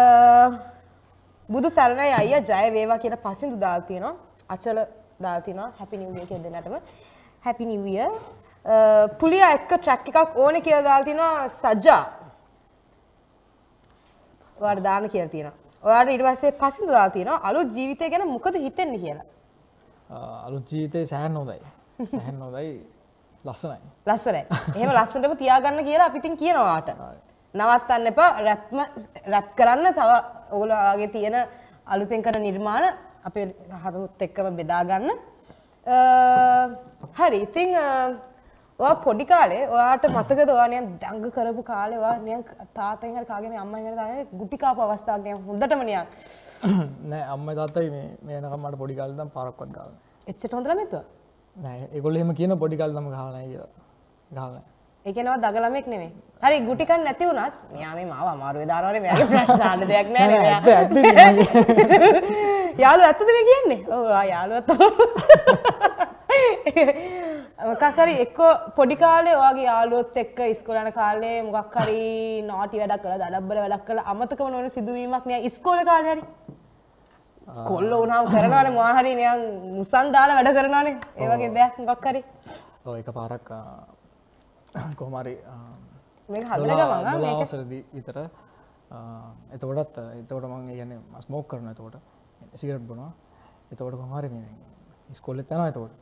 බුදු සරණයි අයියා ජය වේවා කියලා පසින්දු දාලා තියෙනවා. අචල දාලා තියෙනවා හැපි නිව් ඉයර් කියලා දෙන්නටම. හැපි නිව් ඉයර්. පුලියා එක්ක ට්‍රැක් එකක් ඕනේ කියලා දාලා තියෙනවා සජා. ඔයාට දාන්න කියලා තියෙනවා. ඔයාට ඊට පස්සේ පසින්දු දාලා තියෙනවා අලුත් ජීවිතය ගැන මොකද හිතෙන්නේ කියලා. අලුත් ජීවිතේ සෑහන් හොඳයි සෑහන් හොඳයි ලස්සනයි ලස්සනයි. එහෙම ලස්සනටම තියාගන්න කියලා අපි ඉතින් කියනවා වාට. නවත්තන්න එපා රැප්ම රැප් කරන්න තව ඕගොල්ලෝගේ තියෙන අලුතෙන් කරන නිර්මාණ අපේ හරුත් එක්කම බෙදා ගන්න. හරි. ඉතින් ඔයා පොඩි කාලේ ඔයාට මතකද ඔයා නිකන් දඟ කරපු කාලේ ඔයා නිකන් තාත්තෙන් හරි කාගෙන් අම්මෙන් හරි තාත්තෙන් ගුටි කාපු අවස්ථාවක් නිකන් හොඳටම නිකන් නෑ අම්ම තාත්තයි මේ මේ වෙනකම් මට පොඩි කාලේ ඉඳන් පාරක්වත් ගාලා එච්චර හොඳ ළමෙක්ද? නෑ ඒගොල්ලෝ එහෙම කියන පොඩි කාලේ නම් ගහලා නැහැ කියලා ගහලා නැහැ ඒ කියනවා දඟ ළමෙක් නෙමෙයි. හරි ගුටි කන්න නැති වුණත් මෙයා මේ මාව අමාරුවේ දානවනේ මෙයාගේ ප්‍රශ්න අහන්න දෙයක් නැහැ නේ මෙයා. යාළුවා ඇත්තද මේ කියන්නේ? ඔව් ආ යාළුවා තමයි. මොකක් හරි එක්ක පොඩි කාලේ ඔයාගේ යාළුවොත් එක්ක ඉස්කෝලේ යන කාලේ මොකක් හරි නාටි වැඩක් කරලා දඩබ්බල වැඩක් කරලා අමතකම නොවන සිදුවීමක් නෑ ඉස්කෝලේ කාලේ හරි. කොල්ල වුණාම කරනවානේ මොනවා හරි නිකන් මුසන් දාලා වැඩ කරනවානේ. ඒ වගේ දෙයක් මොකක් හරි. ඔව් එක පාරක් මේක අවසරදී විතර එතකොටත් එතකොට මං ඒ කියන්නේ ස්මෝක් කරනවා එතකොට. සිගරට් බොනවා. එතකොට කොහොම හරි මේ ඉස්කෝලෙත් යනවා එතකොට.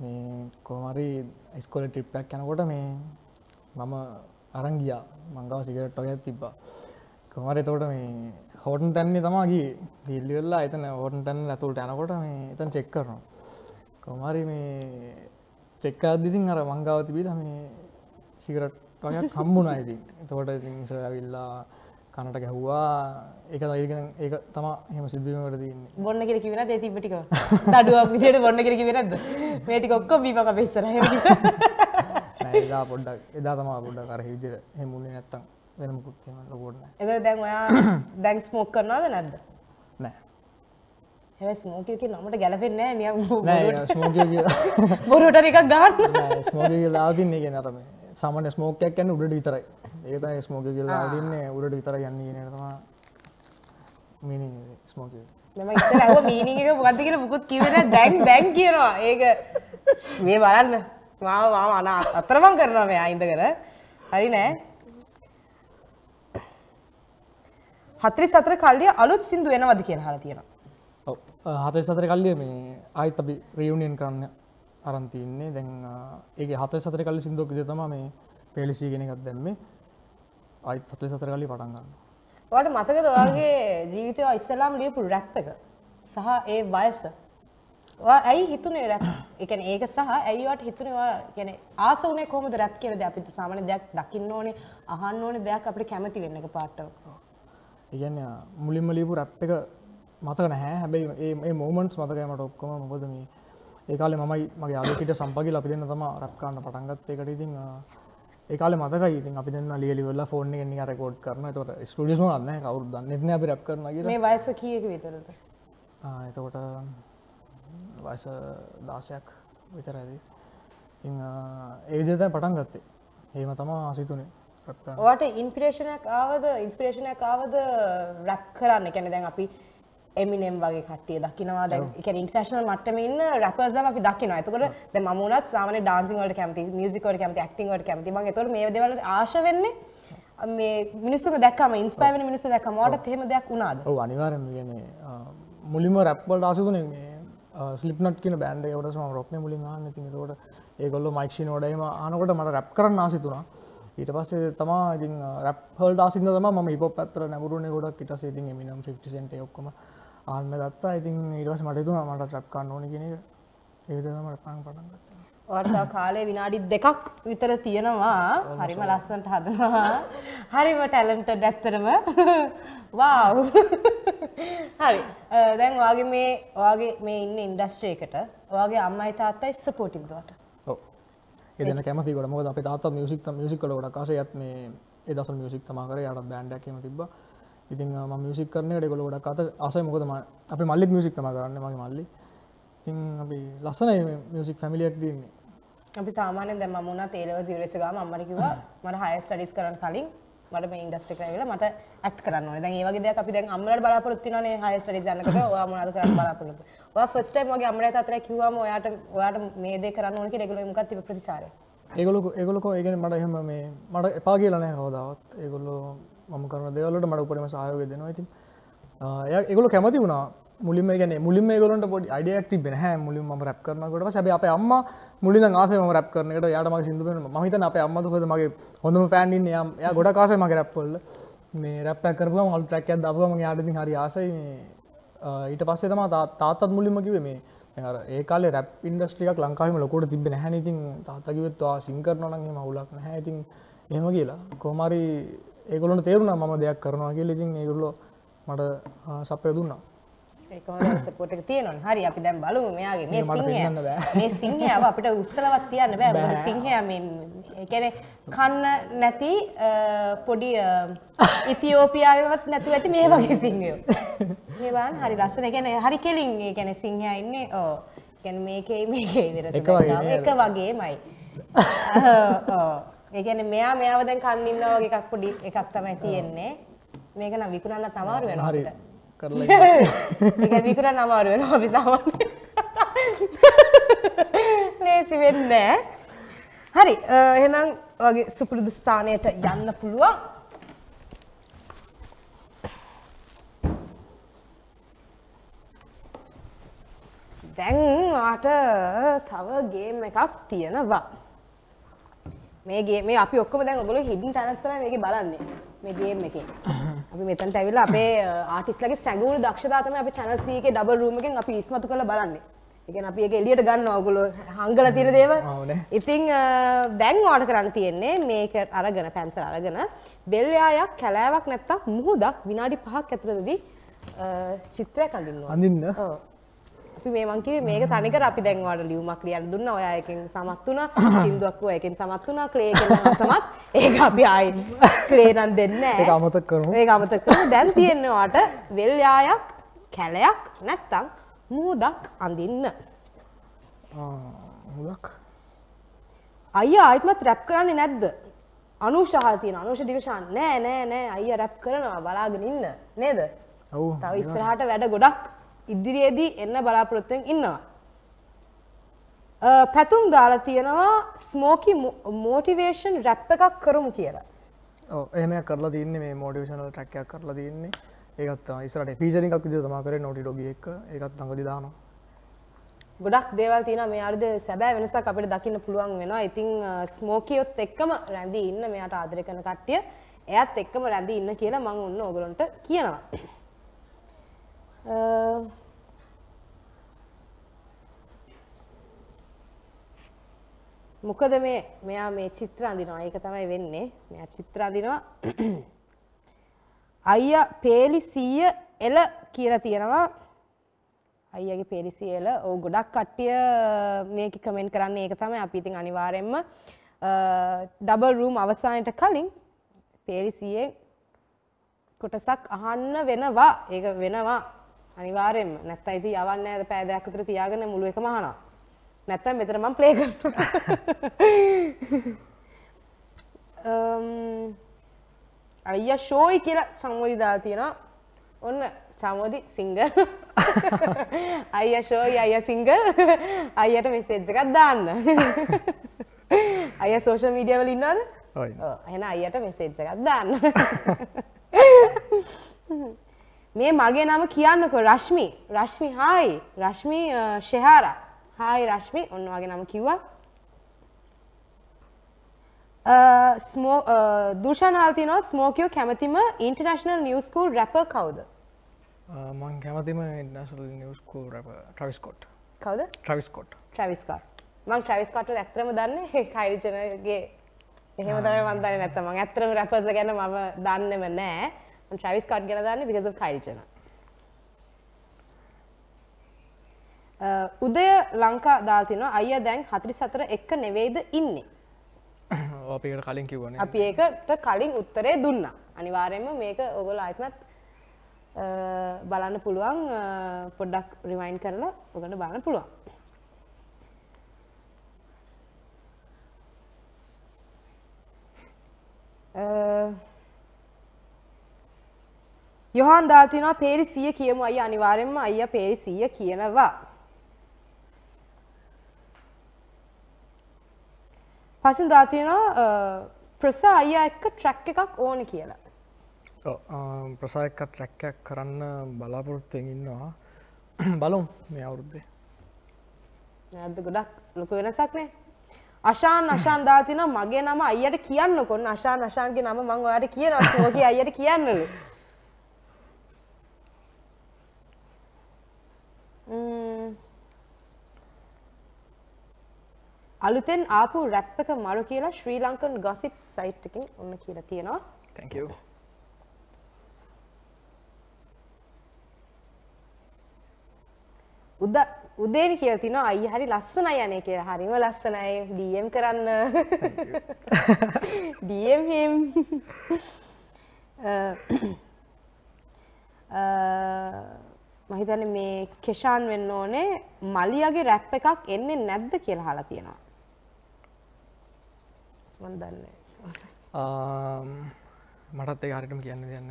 මේ ඉස්කෝලේ ට්‍රිප් එකක් යනකොට මේ මම අරන් ගියා. මං ගාව සිගරට් වගේක් තිබ්බා. කොහොම හරි එතකොට මේ හෝටන් තැන්නේ තමයි ගියේ. දිල්ලි වෙලා එතන හෝටන් තැන්න ඇතුළට යනකොට මේ එතන චෙක් කරනවා. කොහොම හරි මේ චෙක් කරද්දි ඉතින් අර මං ගාව තිබිලා මේ සිගරට් වගේක් හම්බුණා ඉතින් එතකොට ඉතින් සර් ඇවිල්ලා කනට ගැහුවා ඒක ඉතින් ඒක තමයි එහෙම සිදුවීමකට තියෙන්නේ බොන්න කියලා කිව්වේ නැද්ද ඒ තිබ්බ ටික? දඩුවක් විදියට බොන්න කියලා කිව්වේ නැද්ද? මේ ටික ඔක්කොම බීපන් අපේ ඉස්සරහින්. නෑ එදා පොඩ්ඩක් එදා තමයි පොඩ්ඩක් අර විදියට එහෙම උනේ නැත්තම් වෙන මොකුත් එහෙම ලොකුවට නෑ එතකොට දැන් ඔයා දැන් ස්මෝක් කරනවද නැද්ද? නෑ හැබැයි ස්මෝක් එක නමට ගැලපෙන්නේ නැහැ නිකන් නෑ ස්මෝකිය කියලා බොරුවට ටිකක් ගන්න. ස්මෝකිය කියලා ආවදින්නේ කියන්නේ අර මේ සාමාන්‍ය ස්මෝක් එකක් කියන්නේ උඩට විතරයි ඒක තමයි ස්මෝකිය කියලා ආවදින්නේ උඩට විතරයි යන්නේ කියන එක තමයි මීනින් ස්මෝකිය මම ඉස්සෙල්ලා අහුවා මීනින් එක මොකද්ද කියලා මුකුත් කිව්වේ නැහැ දැන් දැන් කියනවා. ඒක මේ බලන්න. මාව මාව අන අතරමං කරනවා මෙයා ඉඳගෙන. හරි නෑ. 44 කල්ලිය අලුත් සින්දු එනවද කියලා අහලා තියෙනවා. හතේ සතර කල්ලිය මේ ආයිත් අපි රියුනියන් කරන්න අරන් තියන්නේ දැන් ඒක හතේ සතර කල්ලි සිින්දුවක් විදිහට තමයි මේ පේලිසී කියන එකක් දැම්මේ. ආයිත් හතේ සතර කල්ලි පටන් ගන්නවා ඔයාලට මතකද ඔයාගේ ජීවිතේ ඔයා ඉස්සෙල්ලාම ලියපු රැප් එක? සහ ඒ වයස? ඔයා ඇයි හිතුනේ රැප් ඒ කියන්නේ ඒක සහ ඇයි ඔයාට හිතුනේ ඔයා කියන්නේ ආස උනේ කොහොමද රැප් කියන දේ අපිට සාමාන්‍ය දෙයක් දකින්න ඕනේ අහන්න ඕනේ දෙයක් අපිට කැමති වෙන්න එක පාටව ඒ කියන්නේ මුලින්ම ලියපු රැප් එක මතක නැහැ. හැබැයි ඒ මේ මොමන්ට්ස් මතකයි මට ඔක්කොම. මොකද මේ ඒ කාලේ මමයි මගේ හිටිය සම්පගිල අපි දෙන්න තමයි රැප් කරන්න පටන් ගත්තේ. ඒකට ඉතින් ආ, ඒ කාලේ මතකයි. ඉතින් අපි දෙන්න ලියලි වෙලා ෆෝන් එකෙන් නිකන් රෙකෝඩ් කරනවා. ඒතකොට ස්ටුඩියෝස් මොනවද? නැහැ. කවුරුත් දන්නේ අපි රැප් කරනවා කියලා. මේ වයස කීයක විතරද? එතකොට වයස 16ක් විතර ඇති ඉතින් ආ, ඒ විදිහට තමයි පටන් ගත්තේ. එහෙම තමයි ආසිතුනේ ඔයාට ඉන්ස්පිරේෂනයක් ආවද? ඉන්ස්පිරේෂනයක් ආවද රැප් කරන්න? කියන්නේ දැන් අපි එමිනෙම් වගේ කට්ටිය දකිනවා. දැන් ඒ කියන්නේ ඉන්ටර්නැෂනල් මට්ටමේ ඉන්න රැපර්ස් දැන් අපි දකිනවා. එතකොට දැන් මම වුණත් සාමාන්‍ය ඩාන්සින් වලට කැමති, මියුසික් වලට කැමති, ඇක්ටිං වලට කැමති. මම ඒතකොට මේ දේවල් වලට ආශ වෙන්නේ මේ මිනිස්සුන්ව දැක්කම ඉන්ස්පයර් වෙන මිනිස්සු දැක්කම. ඔයාලට එහෙම දෙයක් වුණාද? ඔව් අනිවාර්යෙන්ම කියන්නේ මුලින්ම රැප් වලට ආසුතුනේ මේ ස්ලිප්නට් කියන බෑන්ඩ් එකකට මම රොක් නේ මුලින් අහන්නේ. ඉතින් ඒකට ඒගොල්ලෝ මයික් ෂිනෝඩ එහෙම අහනකොට මට රැප් කරන්න ආසිතුණා ඊට පස්සේ තමා ඉතින් රැප් වලට ආසින්න තමයි මම හිප් හොප් පැත්තට නැඹුරුනේ ගොඩක්. ඊට පස්සේ ඉතින් එමිනම් 50 සෙන්ට් ඒ ඔක්කොම අහන්න ගත්තා ඉතින් ඊට පස්සේ මට රැප් කරන්න ඕනේ කියන එක ඒ විදිහට තමයි රැප් කරන්න පටන් ගත්තේ ඔයාට තව කාලේ විනාඩි දෙකක් විතර තියෙනවා. හරිම ලස්සනට හදනවා. හරිම ටැලන්ටඩ් ඇත්තටම. වාව්. හරි. දැන් ඔයාගේ මේ ඔයාගේ මේ ඉන්න ඉන්ඩස්ට්‍රි එකට ඔයාගේ අම්මයි තාත්තයි සපෝටිව්ද ඔයාට? ඔව් එදන කැමති ගොඩ මොකද අප තාත මියසික් මියසික් කල ගොඩ කාසයත් මේ එදස මියසික් තම කර යට බෑන්ඩක්ම තිබ ඉතින් මියසික් කරන ෙකොල ගොඩ අත අසය මොකද අප මල්ලි මියසික් තම කරන්න මගේ මල්ලි ඉතින් අපි ලස්සන මියසික් ෆැමිලියක් දන්නේ අපි සාමාන්‍යයෙන් දැන් මම උනා තේලව සිවරෙච්ච ගාම අම්මට කිව්වා මට හයර් ස්ටඩීස් කරන්න කලින් මට මේ ඉන්ඩස්ට්‍රි එකට ඇවිල්ලා මට ඇක්ට් කරන්න. දැන් ඒ වගේ දෙයක් අපි දැන් අම්මලාට බලාපොරොත්තු වෙනවානේ හයර් ස්ටඩීස් යනකොට ඔයා මොනවද කරන්න බලාපොරොත්තු. ඔයා ෆස්ට් ටයිම් වගේ අම්මලා තාත්තලා කිව්වම ඔයාට ඔයාට මේ දේ කරන්න ඕනේ කියලා ඒගොල්ලෝ මොකක්ද තිබ්බ ප්‍රතිචාරය? ඒගොලො ඒගොලොක ඒගෙන මට එහෙම මේ මට එපා කියලනෑ කවදාවත් ඒගොල්ලෝ මම කරන දෙවලට මට උපරිම සහයෝගය දෙනවා. ඉතින් එය ඒගොල කැමති වුණා. මුලින්ම ගැන මුලින්ම ගොලට පොඩි අඩියක් තිබෙන හැ මුලින් ම රැප් කරනකොට සැබ අප අම්ම මුලින් ආසම රැප් කරනට යාටම සිදුව මහිත අප අම්මතුකද මගේ හොඳම ෆෑන්ඩින් යම් ය ගොඩ කාසය මගේ රැප්පොල්ල මේ රැප්ප කරපුම මල් ටැක් දබම යාටති හරි ආසයි. ඊට පස්සේ තම තාත්තත් මුලින්ම කිවේ මේ ඒ කාල රැප් ඉන්ඩස්ට්‍රියක් ලංකාවම ලොකොට තිබෙන හැනඉතින් තාත්තකිවත්වා සිංකරනනගේ මවුලක් නැහැ. ඉතින් එහෙම කියලා. කෝමරි ඒගොලට තේරුණ මම දෙයක් කරනවා කියල ඉතින් ඒගොල්ලො මට සපය දුන්නා සපෝට් එක තියෙනවා. හරි අපි දැන් බලමු මෙයාගේ මේ බෑ. මේ සිංහයාව අපිට උස්සලවත් තියන්න බෑ. සිංහයා කියන්නේ කන්න නැති පොඩි අ, ඉතියෝපියාවේවත් නැතුව ඇති මේ වගේ සිංහයෝ. බලන්න හරි ලස්සන. කියන්නේ හරි කෙලින් කියන්නේ සිංහයා ඉන්නේ. ඒ කියන්නේ මේකේ මේකේ එක වගේ දැක්කම ඒ කියන්නේ මෙයා මෙයාව දැන් කන්න ඉන්නවා වගේ එකක් පොඩි එකක් තමයි තියෙන්නේ. මේක නම් විකුණන්න තමාරු වෙනවා අපිට. කරලා ඒක විකුණන්න අමාරු වෙනවා අපි සාමාන්‍යයෙන්. ලේසි වෙන්නේ නැහැ. හරි එහෙනම් වගේ සුපුරුදු ස්ථානයට යන්න පුළුවන්. දැන් වාට තව ගේම් එකක් තියෙනවා. මේ ගේ මේ අපි ඔක්කොම දැන් ඔයගොල්ලෝ හිඩන් ටැලන්ට්ස් තමයි මේකේ බලන්නේ මේ ගේම් එකේ. අපි මෙතනට ඇවිල්ලා අපේ ආටිස්ට්ලාගේ සැඟවුණු දක්ෂතාව තමයි අපේ channel C එකේ ඩබල් රූම් එකෙන් අපි ඉස්මතු කරලා බලන්නේ. ඒ කියන්නේ අපි ඒක එළියට ගන්නවා ඔයගොල්ලෝ හංගලා තියෙන දේවල්. ඉතින් අ, දැන් ඔයාලට කරන්න තියෙන්නේ මේක අරගෙන පැන්සල් අරගෙන බෙල් යායක් කැලෑවක් නැත්තම් මුහුදක් විනාඩි 5ක් ඇතුළතදී අ, චිත්‍රයක් අඳින්න ඕනේ. අඳින්න ඔව්. අපි මේ මං කිව්වේ මේක තනිකර අපි දැන් ඔයාලට ලියුමක් ලියන්න දුන්නා. ඔයා එකෙන් සමත් වුණා. සින්දුවක් කිව්වා එකෙන් සමත් වුණා. ක්ලේ එකෙන් සමත්. ඒක අපි ආයි ක්ලේ නම් දෙන්නේ නැහැ. ඒක අමතක කරමු. ඒක අමතක කරමු. දැන් තියෙන්නේ ඔයාට වෙල් යායක්, කැලයක් නැත්තම් මුහුදක් අඳින්න. මුදක් අයියා ආයිත්මත් රැප් කරන්නේ නැද්ද? අනුෂ අහලා තියෙන අනුෂ දිවිෂාන් නෑ නෑ නෑ අයියා රැප් කරනවා බලාගෙන ඉන්න නේද? ඔව් තව ඉස්සරහට වැඩ ගොඩක් ඉදිරියේදී එන්න බලාපොරොත්තුෙන් ඉන්නවා. පැතුම් දාලා තියෙනවා ස්මෝකි මෝටිවේෂන් රැප් එකක් කරමු කියලා. එහෙම කරලා තියන්නේ මේ මෝටිවේෂනල් ට්‍රැක් එකක් කරලා තියන්නේ ඒකත් තමයි ඉස්සරහට ෆීචරින් එකක් විදිහට තමයි කරේ නෝටි ඩොගි එක්ක ඒකත් ළඟදී දානවා ගොඩක් දේවල් තියෙනවා මේ ආරිද සැබෑ වෙනසක් අපිට දකින්න පුළුවන් වෙනවා. ඉතින් ස්මෝකියොත් එක්කම රැඳී ඉන්න මෙයාට ආදරය කරන කට්ටිය එයත් එක්කම රැඳී ඉන්න කියලා මම ඔන්න ඕගලන්ට කියනවා. අ, මොකද මේ මෙයා මේ චිත්‍ර අඳිනවා. ඒක තමයි වෙන්නේ. මෙයා චිත්‍ර අඳිනවා. අයියා පේලි 100 එල කියලා තියෙනවා. අයියගේ පෙරිසියල ඕ ගොඩක් කට්ටිය uh, මේක කමෙන්ට් කරන්නේ ඒක තමයි අපි ඉතින් අනිවාර්යෙන්ම uh, ඩබල් රූම් අවසානයට කලින් පෙරිසියේ කොටසක් අහන්න වෙනවා ඒක වෙනවා අනිවාර්යෙන්ම. නැත්නම් ඉතින් යවන්නේ නැහැ පෑ දෙකක් විතර තියාගෙන මුළු එකම අහනවා. නැත්නම් මෙතන මම ප්ලේ කරනවා. අම්, අයියා ෂෝයි කියලා සම්මෝදි දාලා තියෙනවා. ඔන්න චමෝදි සිංගල් අයිය ෂෝයි අයිය සිංගල් අයියට මෙසේජ් එකක් දාන්න. අය සෝෂල් මීඩිය වල ඉන්නවද? ඔයි එහෙනම් අයියට මෙසේජ් එකක් දාන්න මේ මගේ නම කියන්නකෝ රශ්මි. රශ්මි හායි රශ්මි ෂෙහාරා. හායි රශ්මි. ඔන්න වගේ නම කිව්වා. ස්මෝ දූෂන් හල්තිනෝ ස්මෝකයෝ කැමතිම ඉන්ටර්නශනල් නිියස් කූල් රැප කවුද? මං කැමතිම ඉන්නසල් නිවස්කූ රැප ට්‍රවිස්කොට් කවුද? ට්‍රවිස්කොට් ට්‍රවිස්කා මං ට්‍රවිස්කට ඇත්තරම දන්නේ කයිරිචනගේ එහෙම තමයි මන් දන්නේ නැත්තම්. මං ඇත්තටම රැපර්ස් ගැන මම දන්නෙම නෑ මං ට්‍රවිස් ස්කොට් ගැන දන්නේ because of කයිරිචන උදය ලංකා දාලා තිනවා අයියා දැන් 44 එක්ක නෙවෙයිද ඉන්නේ? අපේකට කලින් කිවන අපි ඒකට කලින් උත්තරේ දුන්න. අනිවාරයෙන්ම මේක ඔගොල අයිත්මත් බලන්න පුළුවන් අ, පොඩ්ඩක් රිවයින් කරලා ඔගට බලන්න පුළුවන්. අ, යොහන් දාතිනවා පේරි සිය කියමු. අයි අනිවාරයෙන්ම අයිය පේරි සීය කියනවා. පසින් දාතිනවා ප්‍රසා අයියා එක්ක ට්‍රැක් එකක් ඕන කියලා. ප්‍රසායක ට්‍රැක්කයක් කරන්න බලාපොරොත්තුවෙන් ඉන්නවා. බලුම් මේ අවුරුද්දේ. නැද්ද ගොඩක් ලොක වෙනසක්නේ අශාන් අශාන් දාතින මගේ නම අයියට කියන්න කොන්න අශාන් අශාන්ගේ නම මං ඔයාට කියනවා. ස්මෝකී අයියට කියන්නලු අලුතෙන් ආපු රැප් එක මරු කියලා ශ්‍රී ලංකන් ගොසිප් සයිට් එකකින් ඔන්න කියලා තියෙනවා. තැක you. උද උදේනි කියලා තිනවා අයිය හරි ලස්සනයි අනේ කියලා. හරිම ලස්සනයි. DM කරන්න. DM him මම හිතන්නේ මේ කෙෂාන් වෙන්න ඕනේ මලියගේ රැප් එකක් එන්නේ නැද්ද කියලා අහලා තියෙනවා. මම දන්නේ නැහැ. මටත් ඒ හරිටම කියන්න දෙන්න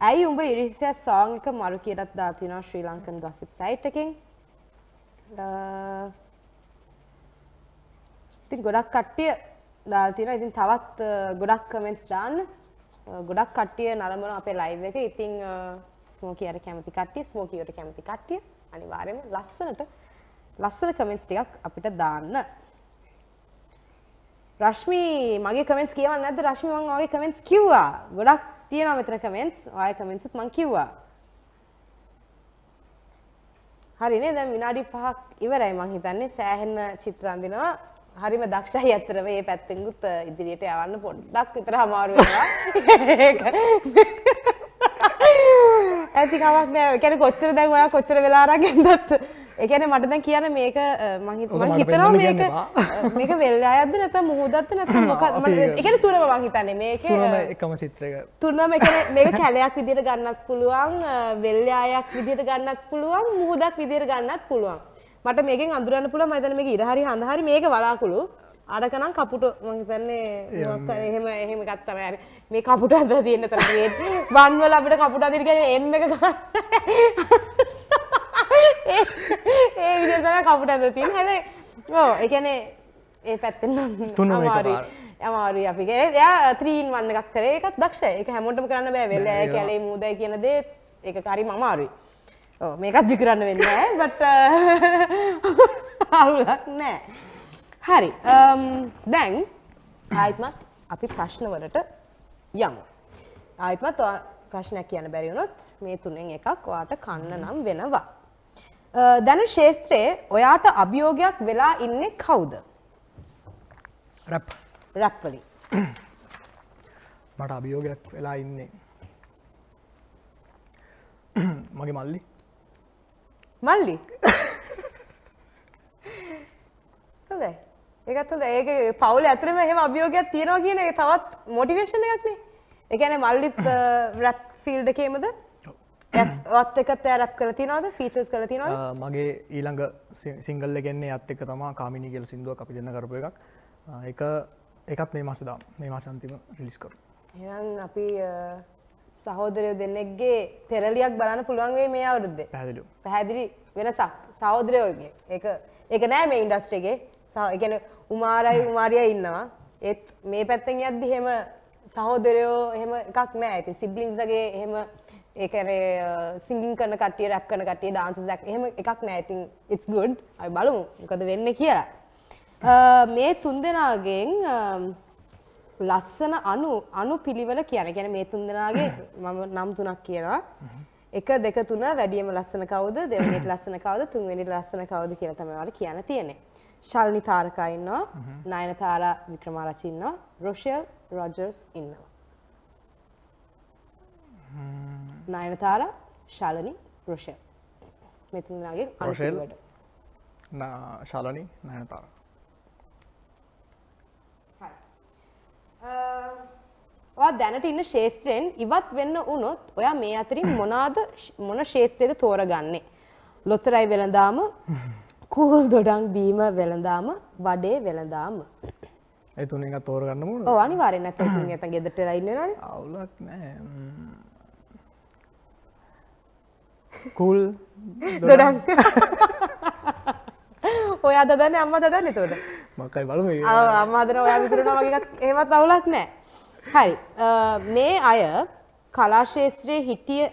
ඇයි උඹ ඉරිසිය සෝං එක මරු කියලත් දාතිනවා ශ්‍රී ලංකන් ගොසිප් සයිට් එකකින් ඉතින් ගොඩක් කට්ටිය දාතින ඉතින් තවත් ගොඩක් කමෙන්ට්ස් දාන්න ගොඩක් කට්ටිය නරඹන අපේ ලයිව් එක. ඉතින් ස්මෝකියට කැමති කට්ටිය ස්මෝකියට කැමති කට්ටිය අනිවාර්යයෙන්ම ලස්සනට ලස්සන කමෙන්ට්ස් ටිකක් අපිට දාන්න. රශ්මි මගේ කමෙන්ට්ස් කියවන්න නැද්ද? රශ්මි මං ඔයාගේ කමෙන්ට්ස් කිව්වා. ගොඩක් තියෙනවා මෙතන කමෙන්ට්ස් ඔයාගේ කමෙන්ට්ස්ත් මං කිව්වා. හරිනේ දැන් විනාඩි 5ක් ඉවරයි මං හිතන්නේ. සෑහෙන චිත්‍ර අඳිනවා හරිම දක්ෂයි ඇත්තටම මේ පැත්තෙන්කුත් අ, ඉදිරියට යවන්න පොඩ්ඩක් විතර අමාරු වෙනවා. ඇති කමක් නෑ. ඒ කියන්නේ කොච්චර දැන් ඔයා කොච්චර වෙලා අරන් ඇඳත් ඒ කියන්නේ මට දැන් කියන්න මේක අ, මං හිත- ඔක මං මට හිතනවා මේක මේක වෙල්ලායක්ද නැත්නම් මුහුදක්ද නැත්නම් මොකක්ද මට ඒ කියන්නේ තුනම මං හිතන්නේ මේකේ තුනම එකම චිත්‍රක තුනම ඒ කියන්නේ මේක කැලයක් විදිහට ගන්නත් පුළුවන් අ, වෙල්යායක් විදිහට ගන්නත් පුළුවන් මුහුදක් විදිහට ගන්නත් පුළුවන් මට මේකෙන් අඳුරන්න පුළුවන් මම හිතන්නේ මේක ඉර හරි හඳ හරි මේක වලාකුළු අරක නම් කපුට මම හිතන්නේ මොකක් හරි එහෙම එහෙම තමයි හරි මේ කපුට අඳලා තියෙන තර මේ වන් වල අපිට කපුට කියන්නේ එම් එක ඒ තමයි කපුට අඳලා තියෙන්නේ හැබැයි ඒ කියන්නේ ඒ පැත්තෙන් නම් තුනම අමාරුයි. එකපාර. අමාරුයි අපි කියන්නේ එයා 3 in 1 එකක් කරේ ඒකත් දක්ෂයි. ඒක හැමෝටම කරන්න බෑ. වෙල බෑ, කැලේ මූදයි කියන දේ ඒක හරිම අමාරුයි. මේකත් විකරන්න වෙන්නේ නැහැ. but අවුලක් නැහැ. හරි. um, දැන් ආයිත්මත් අපි ප්‍රශ්න වලට යමු. ආයිත්මත් ප්‍රශ්නයක් කියන්න බැරි වුණොත් මේ තුනෙන් එකක් ඔයාට කන්න නම් වෙනවා. අ, දැන් ශේත්‍රයේ ඔයාට අභියෝගයක් වෙලා ඉන්නේ කවුද? රැප් රැප් වලින්. මට අභියෝගයක් වෙලා ඉන්නේ මගේ මල්ලි මල්ලි හොඳයි. ඒකත් හොඳයි. ඒක පවුල ඇතුළෙම එහෙම අභියෝගයක් තියෙනවා කියන එක තවත් මොටිවේෂන් එකක් නේ. ඒ කියන්නේ මල්ලිත් රැප් ෆීල්ඩ් එකේමද ඔත් එකත් කරලා තියනවද? ෆීචර්ස් කරලා තියනවද? අ, මගේ ඊළඟ සිංගල් ගෙන්නේ අත් එක තමා කාමිනි කියල සිින්දුවක් අපි දෙන්න කරපු එකක්. එක එකත් මේ මසදා මේ මාසන්තිම රිලිස් කරු අපි අ, සහෝදරයෝ දෙන්නෙක්ගේ පෙරලියක් බලන්න පුළුවන් වෙයි මේ අවුරුද්දේ. පැහැදිලු පැහැදිලි වෙනසක්. සහෝදරයෝගේ. ඒක ඒක නෑ මේ ඉන්ඩස්ට්‍රේගේ සහ එකන උමාරයි උමාරිය ඉන්නවා. ඒත් මේ පැත්තෙන් යද්දි එහෙම සහෝදරයෝ එහෙම එකක් නෑ. ඉතින් සිබ්ලින්ස්ගේ එහෙම ඒකනේ සිංගින් කරන කට්ටිය රැප් කරන කට්ටිය ඩාන්සස් දැක් එහෙම එකක් නෑ. ඉතින් ඉට්ස් ගුඩ් අපි බලමු මොකද වෙන්නේ කියලා. මේ තුන්දෙනාගෙන් අ, ලස්සන අනු අනු පිළිවෙල කියන ගැන මේ තුන් දෙනාගේ මම නම් තුනක් කියනවා එක දෙක තුන වැඩියම ලස්සන කවුද දෙවනිට ලස්සන කවුද තුන්වෙනි ලස්සන කවුද කියලා තමයි ඔයාලට කියන්න තියෙන්නේ. ශල්නි තාරකා ඉන්නවා, නයනතාරා වික්‍රමාරච්චි ඉන්නවා, රොෂෙල් රොජර්ස් ඉන්නවා. නයනතාරා, ශාලනි, රොෂෙල්. මේ තුන් දෙනාගේ අනු රොෂෙල්. පිළිවෙල. ශාලනී නයනතාර දැනට ඉන්න ශේෂත්‍රයෙන් ඉවත් වෙන්න වුණොත් ඔයා මේ අතරින් මොනාද මොන ශේෂත්‍රයද තෝරගන්නේ. ලොතරයි වෙළඳාම කූල් දොඩන් බීම වෙළඳාම වඩේ වෙළඳාම. ඒ තුන එක තෝරගන්න මුණ ඔව් අනිවාර්යෙන් නැත්නම් ඉතින් එතන ගෙදරට වෙලා ඉන්නවනේ. අවුලක් නෑ කුල් දොඩන්. ඔයා දදන්නේ අම්මා දදන්නේ එතකොට. මකයි බලම අම්මාදන ඔයා විතරන වගේ එකක් එහෙමත් අවුලක් නෑ. හරි මේ අය කලාශේත්‍රයේ හිටිය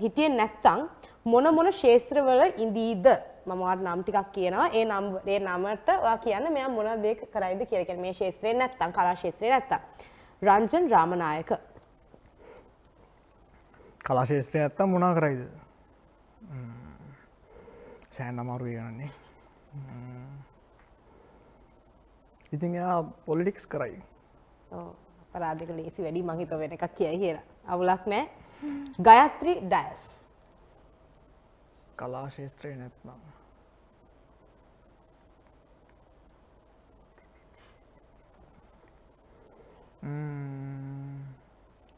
හිටියේ නැත්තං මොන මොන ශේත්‍රවල ඉඳීද මම ඔයාලට නම් ටිකක් කියනවා ඒ නම් ඒ නමට ඔයා කියන්න මෙයා මොන දේ කරයිද කියලා. කියන්නේ මේ ශේත්‍රයේ නැත්තං කලා ශේත්‍රයේ නැත්තං. රංජන් රාමනායක කලාශේෂත්‍රය ඇත්තම් මොනා කරයිද සෑන් අමාරු ගණන්නේ ඉතින් එයා පොලිටික්ස් කරයි ඔව් අපරාධක ලේසි වැඩි මං හිතුව වෙන එකක් කියයි කියලා. අවුලක් නෑ. ගයත්‍රි ඩයස් කලාශේත්‍රය නැත්නම්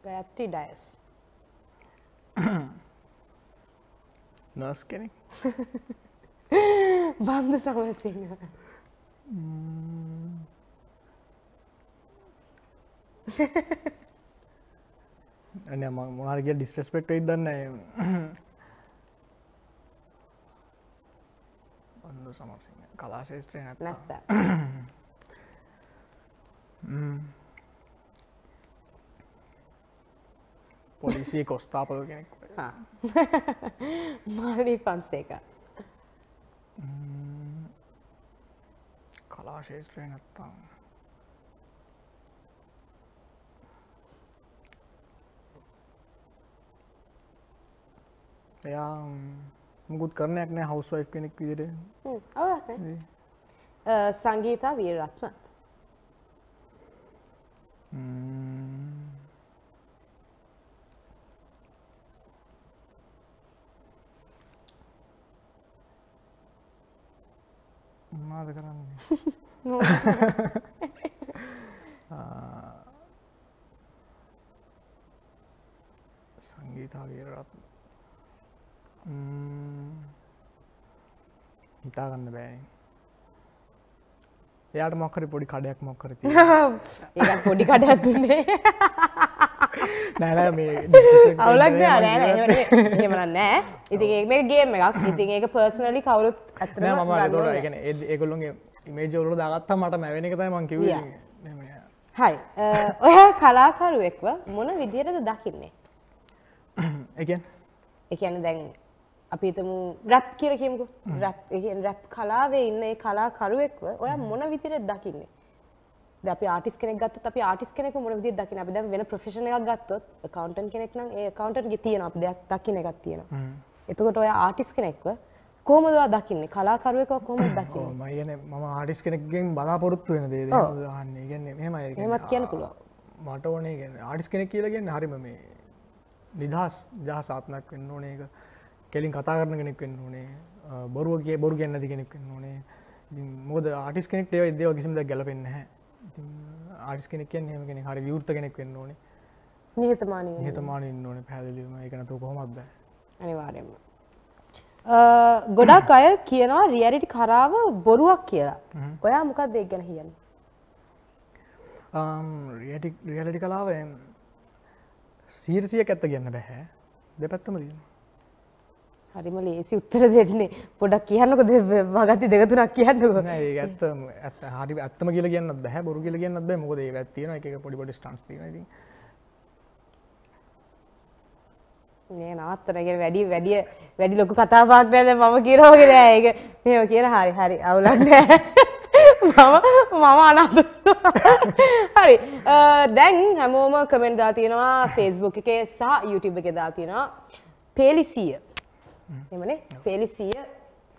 ගයත්‍රි ඩයස් නර්ස් කෙනෙක් බන්ධ සමරසිංහ ඇන මොනාරග ඩිස්ටස්පෙක්ට ඉදන්න බඳු සමර්සිංහ කලාශේත්‍රය නැත් නැත්ත පොලිසිය කොස්ථාපක කෙනෙක්. මාලී පන්සේක කලාශේත්‍රය නැත්තාම්. එයා මුකුත් කරනයක් නෑ හවස් වයි් කෙනෙක් විදිර අවක් සංගීතා වීරරත්න මාද කරන්න? සංගීතාවීරත් හිතාගන්න බෑ එයාට මොක්කර පොඩි කඩයක් මොක්කර ඒත් පොඩි කඩයක් දුන්නේ නැල මේ අවුලක් නෑ නෑ ඉතින් ඒ මේ ගේම් එකක් ඉතින් ඒක පර්සනලි කවුරුත් ඇත්තටම නෑ මම තොට ඕනේ එකන ඒගොල්ලොන්ගේ ඉමේජ ඔලු දාගත්තා මට මැවෙන එක තයි මං කිව Yeah. හයි ඔය කලාකරුවෙක්ව මොන විදිහටද දකින්නේ එකන් දැන් අපිතම රැප් කියර කියමුකු රැප් රැප් කලාවේ ඉන්න ඒ කලාකරුවෙක්ව ඔය මොන විදිරත් දකින්නේ ද අපි ආටිස් කෙනෙක් ගත්තොත් අපි ආටිස් කෙනෙක් මොන විදිහට දකින්න? අපි දැන් වෙන ප්‍රොෆෙෂන් එකක් ගත්තොත් account කෙනෙක් නම් ඒ accountant ගේ තියෙන අපි දෙයක් දකින්න එකක් තියෙනවා. එතකොට ඔය ආටිස් කෙනෙක්ව කොහොමද ඔයා දකින්නේ? කලාකරුවෙක්ව කොහොමද දකින්නේ? මයන මම ආඩිස් කෙනෙක්ගෙන් බලාපොරොත්තු වෙන දේ ඔව්. න්න ගන්න මෙම එහෙමත් කියන්න. පුළුවන්. මට ඕනේ ගැන ආඩිස් කෙනෙක් කියලගෙන් හරිම මේ නිදහස් ජහසාත්මයක් වෙන්න ඕනේ. එක කෙලින් කතා කරන කෙනෙක් වෙන්න ඕනේ. බොරුවගේ බොරු ගැන්නති කෙනෙක් වෙන්න ඕනේ. මොකද ආටිස් කෙනෙක් ඒව ඉදව කිසිම ගැලපෙන්න හැ ආඩිස් කෙනෙක් කියන්නේ එහෙම කෙනෙක් හරි විවෘත කෙනෙක් වෙන්න ඕනේ. නිහතමානී වෙන්න. නිහතමාන ඉන්න ඕනේ පැහැදිලිවම. ඒක නැතුව කොහොමද බෑ. අනිවාර්යෙන්ම අ, ගොඩක් අය කියනවා රියලිටි කරාව බොරුවක් කියලා. ඔයා මොකක්ද ඒක ගැන කියන්නේ? රියලිටි කලාව සීරසියක් ඇත්ත කියන්න බැහැ දෙපැත්තම දන්න හරිම ලේසි උත්තර දෙන්නේ. පොඩක් කියන්නකො වගති දෙකතුනක් කියන්නකො. ඒ ඇත්ත ඇත් හරි ඇත්තම කියල කියන්න බැහ බොරු කියල කියන්න බෑ. මොකද ඒ ඇත්තින එක පොඩි පොඩි ස්ටන්ස් ති මේ නවත්තනගෙන වැඩි වැඩිය වැඩි ලොකු කතාපාක් නැද මම කියරෝගෙන ඒක මෙම කියන හරි හරි අවුලක් නෑ. මම මම අනාත හරි. දැන් හැමෝම කමෙන්ට් දා තියෙනවා. ෆේස්බුක් එකේ සහ YouTube එකේ දා තියෙනවා. පේලිසිය එමනේ පේලිසිය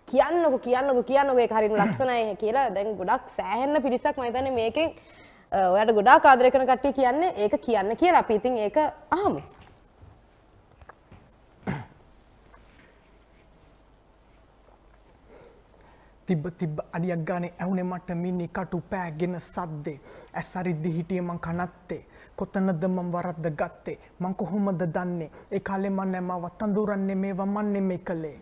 කියන්නක කියන්නක කියන්නක ඒක හරිම ලස්සනයි කියලා දැන් ගොඩක් සෑහෙන්න පිරිසක් මම හිතන්නේ මේකෙන් අ, ඔයාලට ගොඩාක් ආදරය කරන කට්ටිය කියන්නේ ඒක කියන්න කියලා. අපි ඉතින් ඒක අහමු. තිබ තිබ අඩියක් ගානේ ඇවුනේ මට මිනි කටු පෑගෙන සද්දේ. ඇස් අරිද්දි හිටිය මං කනත්තේ. කොතනද මං වරද්ද ගත්තේ? මං කොහොමද දන්නේ? ඒ කාලේ මං නැම වත්තන්දුරන්නේ මේවා මන් නෙමෙයි කළේ.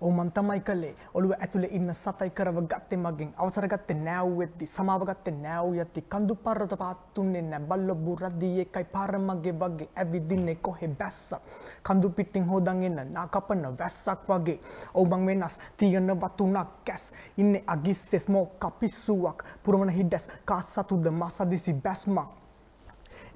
ඔව් මං තමයි කළේ. ඔළුව ඇතුලේ ඉන්න සතයි කරව ගත්තේ මගෙන්. අවසර ගත්තේ නෑව් වෙද්දි සමාව ගත්තේ නෑව් යති කඳු පරත පාත්තුන්නේ නෑ. බල්ල බුරද්දි එකයි පාර මගේ වගේ. ඇවිදින්නේ කොහෙ? බැස්සා. කඳු පිටින් හොදන් එන්න නා කපන වැස්සක් වගේ. ඔව් මං වෙනස්. තියෙන වතුනක් කැස්. ඉන්නේ අගිස්සේ ස්මෝක් කපිස්සුවක්. පුරවන හිඩස්. කාසතුද මසදිසි බැස්මක්.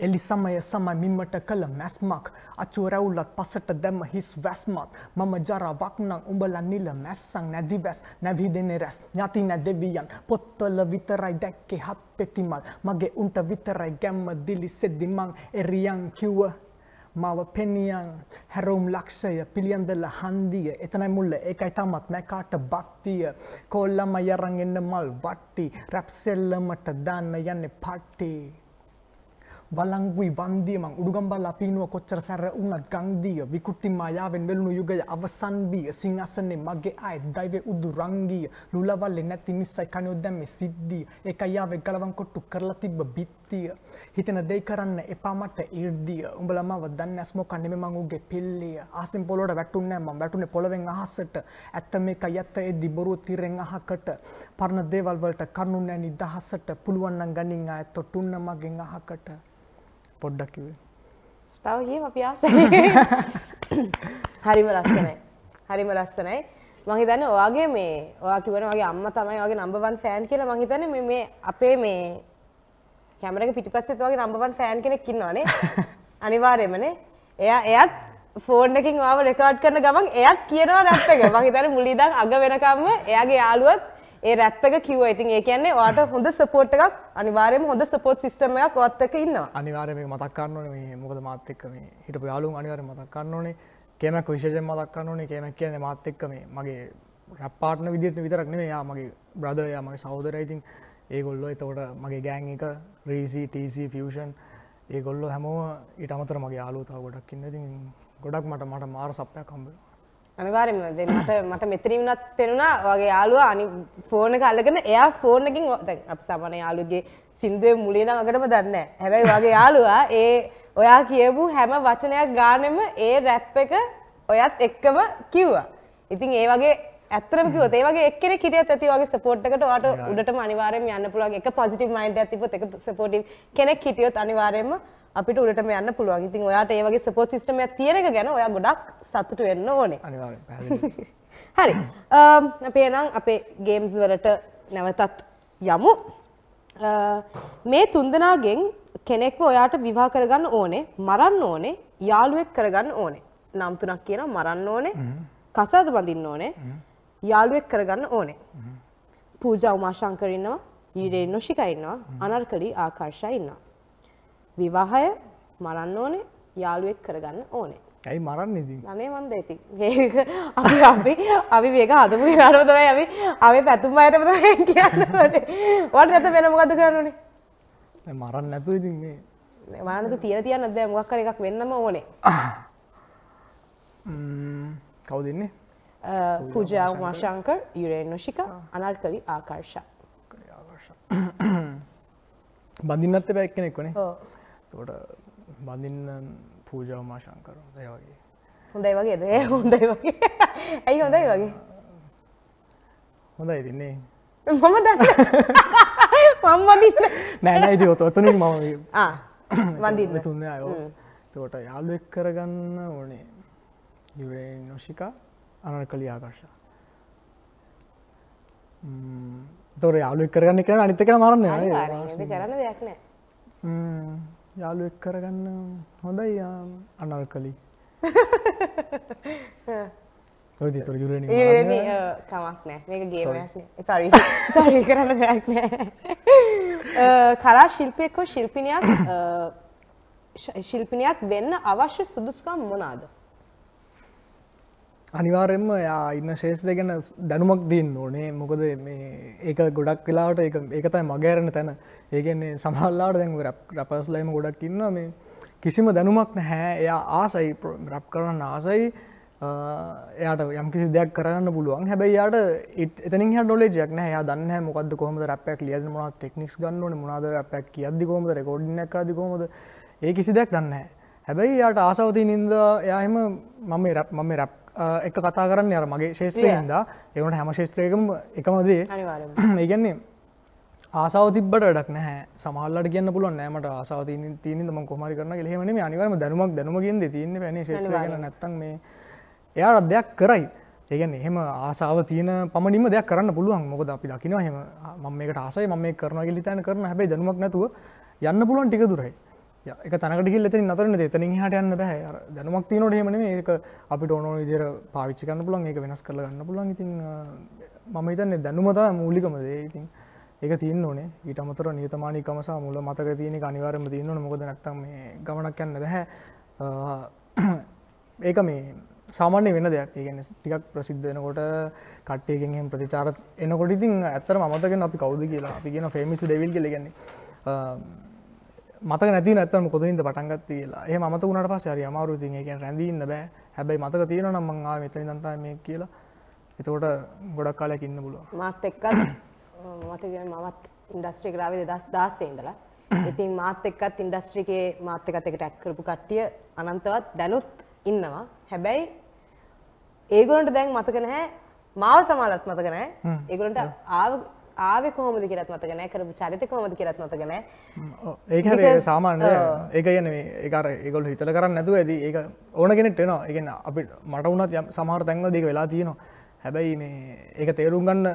එලි සමය සමයි මිමට කළ මැස්මක් අචු රැවුලත් පසට දැම හිස් වැස්මත් මම ජරාවක් නං උඹල නිල මැස්සං නැදි වැස් නැවිදෙන රැස් ඥති නැ දෙවියන් පොත්තොල විතරයි දැක්කේ හත් පෙතිමල් මගේ උන්ට විතරයි ගැම්ම දිලි සෙද්දි මං එරියන් කිව්ව මව පෙනියන් හැරවුම් ලක්ෂය පිළියන්දල හන්දිය එතනයි මුල්ල ඒකයි තමත් මැකාට බක්තිය කොල්ලම යරංගන්න මල් වට්ටි රැප්සෙල්ලමට දාන්න යන්න පට්ටේ වලංගුයි වන්දියමං උඩුගම්බල් අපිනුව කොච්චර සැර උනත් ගංදිය විකුට්ටි මායාවෙන් වෙලුණු යුගය අවසන් විය. සිංහසනේ මගේ අය දයිවේ උදු රංගිය. ලුලවල්ලේ නැති නිසයි කනියෝ දැම්මේ සිද්ධිය. ඒකයි යාවේ ගලවන් කොට්ටු කරලා තිබ්බ බිත්තිය. හිතන දෙයි කරන්න එපා මට 이르දිය උඹලා මව දන්නේ අස්මොක නෙමෙයි මං උගේ පිල්ලිය. ආසින් පොළොට වැටුන්නේ නැහැ මං. වැටුනේ පොළවෙන් අහසට. ඇත්ත මේක යත්ත එද්දි බොරුව තිරෙන් අහකට. පරණ දේවල් වලට කරුණු නැ නිදහසට පුළුවන් නම් ගනින් ආය තොටුන්න මගෙන් අහකට. පොඩ්ඩක් කිවේ තව කියම අපි ආසයි. හරිම ලස්සනයි. හරිම ලස්සනයි. මං හිතන්නේ ඔයාගේ මේ ඔයා කිව්වන වගේ අම්මා තමයි ඔයාගේ නම්බර් 1 ෆෑන් කියලා මං හිතන්නේ මේ මේ අපේ මේ කැමරාවේ පිටිපස්සෙත් ඔයාගේ නම්බර් 1 ෆෑන් කෙනෙක් ඉන්නවනේ. අනිවාර්යයෙන්මනේ. එයා එයාත් ෆෝන් එකකින් ඔයාව රෙකෝඩ් කරන ගමන් එයාත් කියනවා රැප් එක. මං හිතන්නේ මුල ඉඳන් අග වෙනකම්ම එයාගේ යාළුවත් ඒ රැප් එක කිව්වා. ඉතින් ඒ කියන්නේ ඔයාට හොඳ සපෝට් එකක් අනිවාර්යයෙන්ම හොඳ සපෝට් සිස්ටම් එකක් ඔයත් එක්ක ඉන්නවා. අනිවාර්ය මේ මතක් කරන්න ඕනේ. මේ මොකද මාත් එක්ක මේ හිටපු යාළුවෝ අනිවාර්යෙන් මතක් කරන්න ඕනේ. කේමක් විශේෂයෙන් මතක් කරන්න ඕනේ. කේමක් කියන්නේ මාත් එක්ක මේ මගේ රැප් පාර්ට්නර් විදිහට විතරක් නෙමෙයි. යා මගේ බ්‍රදර් යා මගේ සහෝදරයා. ඉතින් ඒගොල්ලෝ එතකොට මගේ ගෑන් එක රීසි ටීසි ෆියුෂන් ඒගොල්ලෝ හැමෝම ඊට අමතර මගේ යාළුවෝ තව ගොඩක් ඉන්න ඉතින් ගොඩක් මට මට මාර සප්පයක් හම්බ වෙනවා. අනිවාර්යෙන්ම දැන් මට මට මෙතන වුණත් පෙනුණා වගේ යාළුවා අනි ෆෝන් එක අල්ලගෙන එයා ෆෝන් එකකින් දැන් අපි සාමාන්‍ය යාළුවගේ සින්දුවේ මුලින් නම් අකටම දන්නේ නැහැ. හැබැයි වගේ යාළුවා ඒ ඔයා කියපු හැම වචනයක් ගානෙම ඒ රැප් එක ඔයත් එක්කම කිව්වා. ඉතින් ඒ වගේ ඇත්තටම කිව්වොත් ඒ වගේ එක්කෙනෙක් හිටියත් ඇති වගේ සපෝට් එකට ඔයාට උඩටම අනිවාර්යෙන්ම යන්න පුළුවන්. එක පොසිටිව් මයින්ඩ් එකක් තිබ්බොත් එක සපෝටිව් කෙනෙක් හිටියොත් අනිවාර්යෙන්ම අපිට උඩටම යන්න පුළුවන්. ඉතින් ඔයාට ඒ වගේ සපෝට් සිස්ටම් එකක් තියෙන එක ගැන ඔයා ගොඩක් සතුටු වෙන්න ඕනේ. අනිවාර්යෙන් පැහැදිලි. හරි. අපි එනම් අපේ ගේම්ස් වලට නැවතත් යමු. මේ තුන්දනාගෙන් කෙනෙක්ව ඔයාට විවාහ කරගන්න ඕනේ මරන්න ඕනේ යාළුවෙක් කරගන්න ඕනේ. නම් තුනක් කියනවා මරන්න ඕනේ කසාද බඳින්න ඕනේ යාළුවෙක් කරගන්න ඕනේ. පූජා උමාශංකර ඉන්නවා ඊරේ නොෂිකා ඉන්නවා අනර්කලි ආකර්ෂා ඉන්නවා විවාහය මරන්න ඕනේ යාළුවෙක් කරගන්න ඕනේ. ඇයි මරන්න ඉතින්? අනේ මන්ද ඉතින්? ඒක අපි අපි අපි මේක හදපු විනාඩුව තමයි අපි අපි පැතුම් අයටම තමයි කියන්න. ඕනේ. ඔයාලට නැත්නම් වෙන මොකද්ද කරන්න? මරන්න නැතුව ඉතින් මේ. මනතු තියන තියන්න බෑ. මොකක් හරි එකක් වෙන්නම ඕනේ. කවුද ඉන්නේ? පූජා උමාශංකර්, යුරේන් නොෂිකා, අනර්කලි ආකර්ෂා. බඳින්නත් එපා එක්කෙනෙක් වනේ. තකොට බඳින්න පූජාව මාශංකර ඒ වගේ හොඳයි වගේද? හොඳයි වගේ. ඇයි හොඳයි වගේ? හොඳයි ඉතින්නේ මම දන්නේ. මම වඳින්න. නෑ නෑ ඉතින් ඔත- ඔතනින් මම වඳින්න. තුන්න අයෝ තෝට යාළුවෙක් කරගන්න ඕනේ යුරේ නොෂිකා අනර්කලි ආකර්ෂ තොර යාළුවෙක් කරගන්න කර මරන්න අනිවාර්යෙන් ඒක කරන්න දෙයක් නැහැ. යාළුවෙක් කරගන්න හොඳයි අනර්කලි ඔය තොර යුරේ කමක් නෑ. සරි සරි කරන්න දෙයක් නෑ. අ, කලා ශිල්පියෙක් ශිල්පිනියක් ශිල්පිනියක් වෙන්න අවශ්‍ය සුදුස්කම් මොනාද අනිවාර්යෙන්ම යා ඉන්න ශේෂ්ත්‍රය ගැන දැනුමක් දන්න ඕනේ. මොකද මේ ඒක ගොඩක් වෙලාට ඒක ඒකතයි මගෑරණ තැන. ඒකන්නේ සමහල්ලාට දැන් රැපස්ලයිම ගොඩක් ඉන්න මේ කිසිම දැනුමක් නැහැ. එයා ආසයි රැප් කරන්න ආසයි. එයාට යම්කිසි දෙයක් කරන්න පුළුවන්. හැබැයි යාට එතනින් හ නොලේජයක් නෑ යා දන්න මොකද කොහම රැපක් ලියද මොන ටෙක්නික්ස් ගන්නවන මොනාද රැපක් කියද්දි කොමද රෙකෝඩ්නක් අදි කොමද ඒ කිසි දෙයක් දන්න හැබැයි යාට ආසවති නින්ද එයාහෙම මම රැප් මම රැප් එක කතා කරන්න අර මගේ ශේෂත්‍රයන්ද එවනට හැම ශේෂත්‍රයකම එකමදේ. ඒගන්නේ ආසාව තිබට ඩක් නෑ සමහල්ලට කියන්න පුළුවන් නෑමට ආසාව තින ම කොමරි කරන හෙම අනිවරම දැනුමක් දැනුමගින්ද තියන්න පැන ශේෂ නැත්තන් මේ එයාට දෙයක් කරයි. ඒගැන එහෙම ආසාව තියන පමණිම දෙයක් කරන්න පුළුවන්. මොකද අපි දකින හෙම මම මේකට ආසයි ම මේ කරන ගලිතන කරන හැබයි දැනුමක් නැතුව යන්න පුළුවන් ටික දුරයි එක තනකට ගිල් එතන නතරන එතනින් හට යන්න බෑ. දැනුමක් තියනොට හෙමන ඒක අපිට ඕනෝ විදිර පාවිච්චි කරන්න පුළන් ඒක වෙනස් කරල ගන්න පුළන් ඉතින් මම හිතන්නේ දැනුමතා මූලිකම දේ. ඉතින් ඒක තියන්න ඕනේ. ඊට අමතර නියතමානිකමසා මුල මතක තියෙන අනිවාරම තියන්නන මොකද නැත්තම් මේ ගමනක් යන්න බැහැ ඒක මේ සාමාන්‍ය වෙන දෙයක්. ඒගැන ටිකක් ප්‍රසිද්ධ වෙනකොට කට්ටයගෙන් ප්‍රතිචාර එනකොට ඉතින් ඇත්තර මතකෙන් අපි කවුද කියලා අපි කියන ෆේමිස් ඩෙවිල් කියලගන්නේ මතක නැති නැත්තම කොතින්ද පටන්ගත් කියලා. ඒ මත වුණට පස් හරි අමාරු තින් එක රැඳීන්න බෑ. හැබැයි මතක තියෙන නම් මංආ මෙතනි දන්තා මේ කියලා. එතකොට ගොඩක් කාලයක් ඉන්න පුළුව මාත් එක්කත් මත මමත් ඉන්ඩස්ට්‍රි කරාවේ දස් දාසේ ඉඳලා. ඉතින් මාත් එක්කත් ඉන්ඩස්ට්‍රිකේ මාත් එකත් එකට ඇක් කරපු කට්ටිය අනන්තවත් දැනුත් ඉන්නවා. හැබැයි ඒගොලන්ට දැන් මතක නැහැ. මාව සමාලත් මතක නැහැ. ඒගොලන්ට ආව ආවෙ කොහොමද කියලත් මතක නැහැ. කරපු චරිත කොහොමද කියලත් මතක නැහැ. ඒක හරි සාමාන්‍ය ඒක ගැන ඒකර ඒගොල් හිතල කරන්න නැතුව ඇති. ඒක ඕන කෙනෙට එනවා. එකන අපි මට වුණත් සමහර තැන්ව දෙක වෙලා තියෙනවා. හැබැයි මේ ඒක තේරුම් ගන්න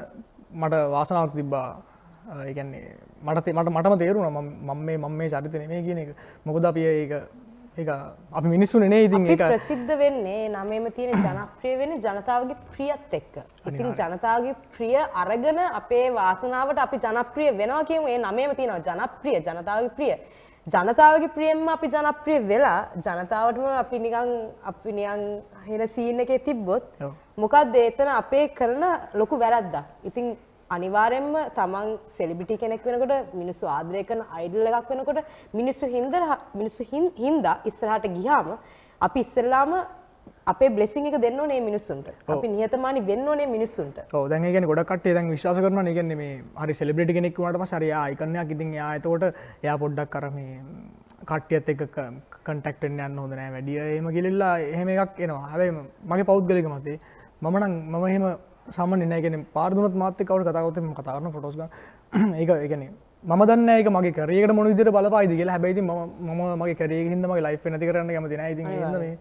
මට වාසනාවක් තිබ්බා. ඒගැන්නේ මට මට මටම තේරුණ. මම මේ මම මේ චරිතන මේ කියන එක. මොකද අපිය ඒක ඒ අපි මිනිස්සු නේ ඉතින් ඒක ප්‍රසිද්ධ වෙන්නේ නමේම තියෙන ජනප්‍රිය වෙන ජනතාවගේ ප්‍රියත් එක්ක. ඉතින් ජනතාවගේ ප්‍රිය අරගෙන අපේ වාසනාවට අපි ජනප්‍රිය වෙනවා කියමු ඒ නමේම තියෙනවා ජනප්‍රිය ජනතාවගේ ප්‍රිය. ජනතාවගේ ප්‍රියෙන්ම අපි ජනප්‍රිය වෙලා ජනතාවටම අපි නිකන් අපි නිකන් හෙන සීන් එකේ තිබ්බොත්. මොකක්ද එතන අපේ කරන ලොකු වැරද්දක්. ඉතින් අනිවාර්යෙන්ම තමන් සෙලිබිටි කෙනෙක් වෙනකොට මිනිස්සු ආදරය කරන අයිඩල් එකක් වෙනකොට මිනිස්සු හින්දා මිනිස්සු හින්- හින්දා ඉස්සරහට ගියාම අපි ඉස්සෙල්ලාම අපේ බ්ලෙසිං එක දෙන්න ඕනේ මිනිස්සුන්ට. අපි නිහතමානී වෙන්න ඕනේ මිනිස්සුන්ට. ඔව් දැන් ඒ කියන්නේ ගොඩක් කට්ටිය දැන් විශ්වාස කරනවා නේ කියන්නේ මේ හරි සෙලිබ්‍රිටි කෙනෙක් වුණාට පස්සේ හරි ආ අයිකන් එකක් ඉතින් එයා එතකොට එයා පොඩ්ඩක් අර මේ කට්ටියත් එක්ක කන්ටැක්ට් වෙන්න යන්න හොඳ නෑ වැඩි එහෙම ගිලිල්ලා එහෙම එකක් එනවා. හැබැයි මගේ පෞද්ගලික මතේ මම නම් මම එහෙම සාමාන්‍ය නෑ කියන්නේ පාර දුනත් මාත් එක්ක කවුරු කතා කරොත් මම කතා කරන ෆොටෝස් ගන්න. ඒක ඒ කියන්නේ මම දන්න ඒක මගේ කරේකට මොන විදිහට බලපායිද කියලා. හැබැයි ඉතින් මම මම මගේ කරේ එකකින් හින්දා මගේ ලයිෆ් එක නැති කරන්න කැමති නෑ. ඉතින් ඒ හින්දා මේ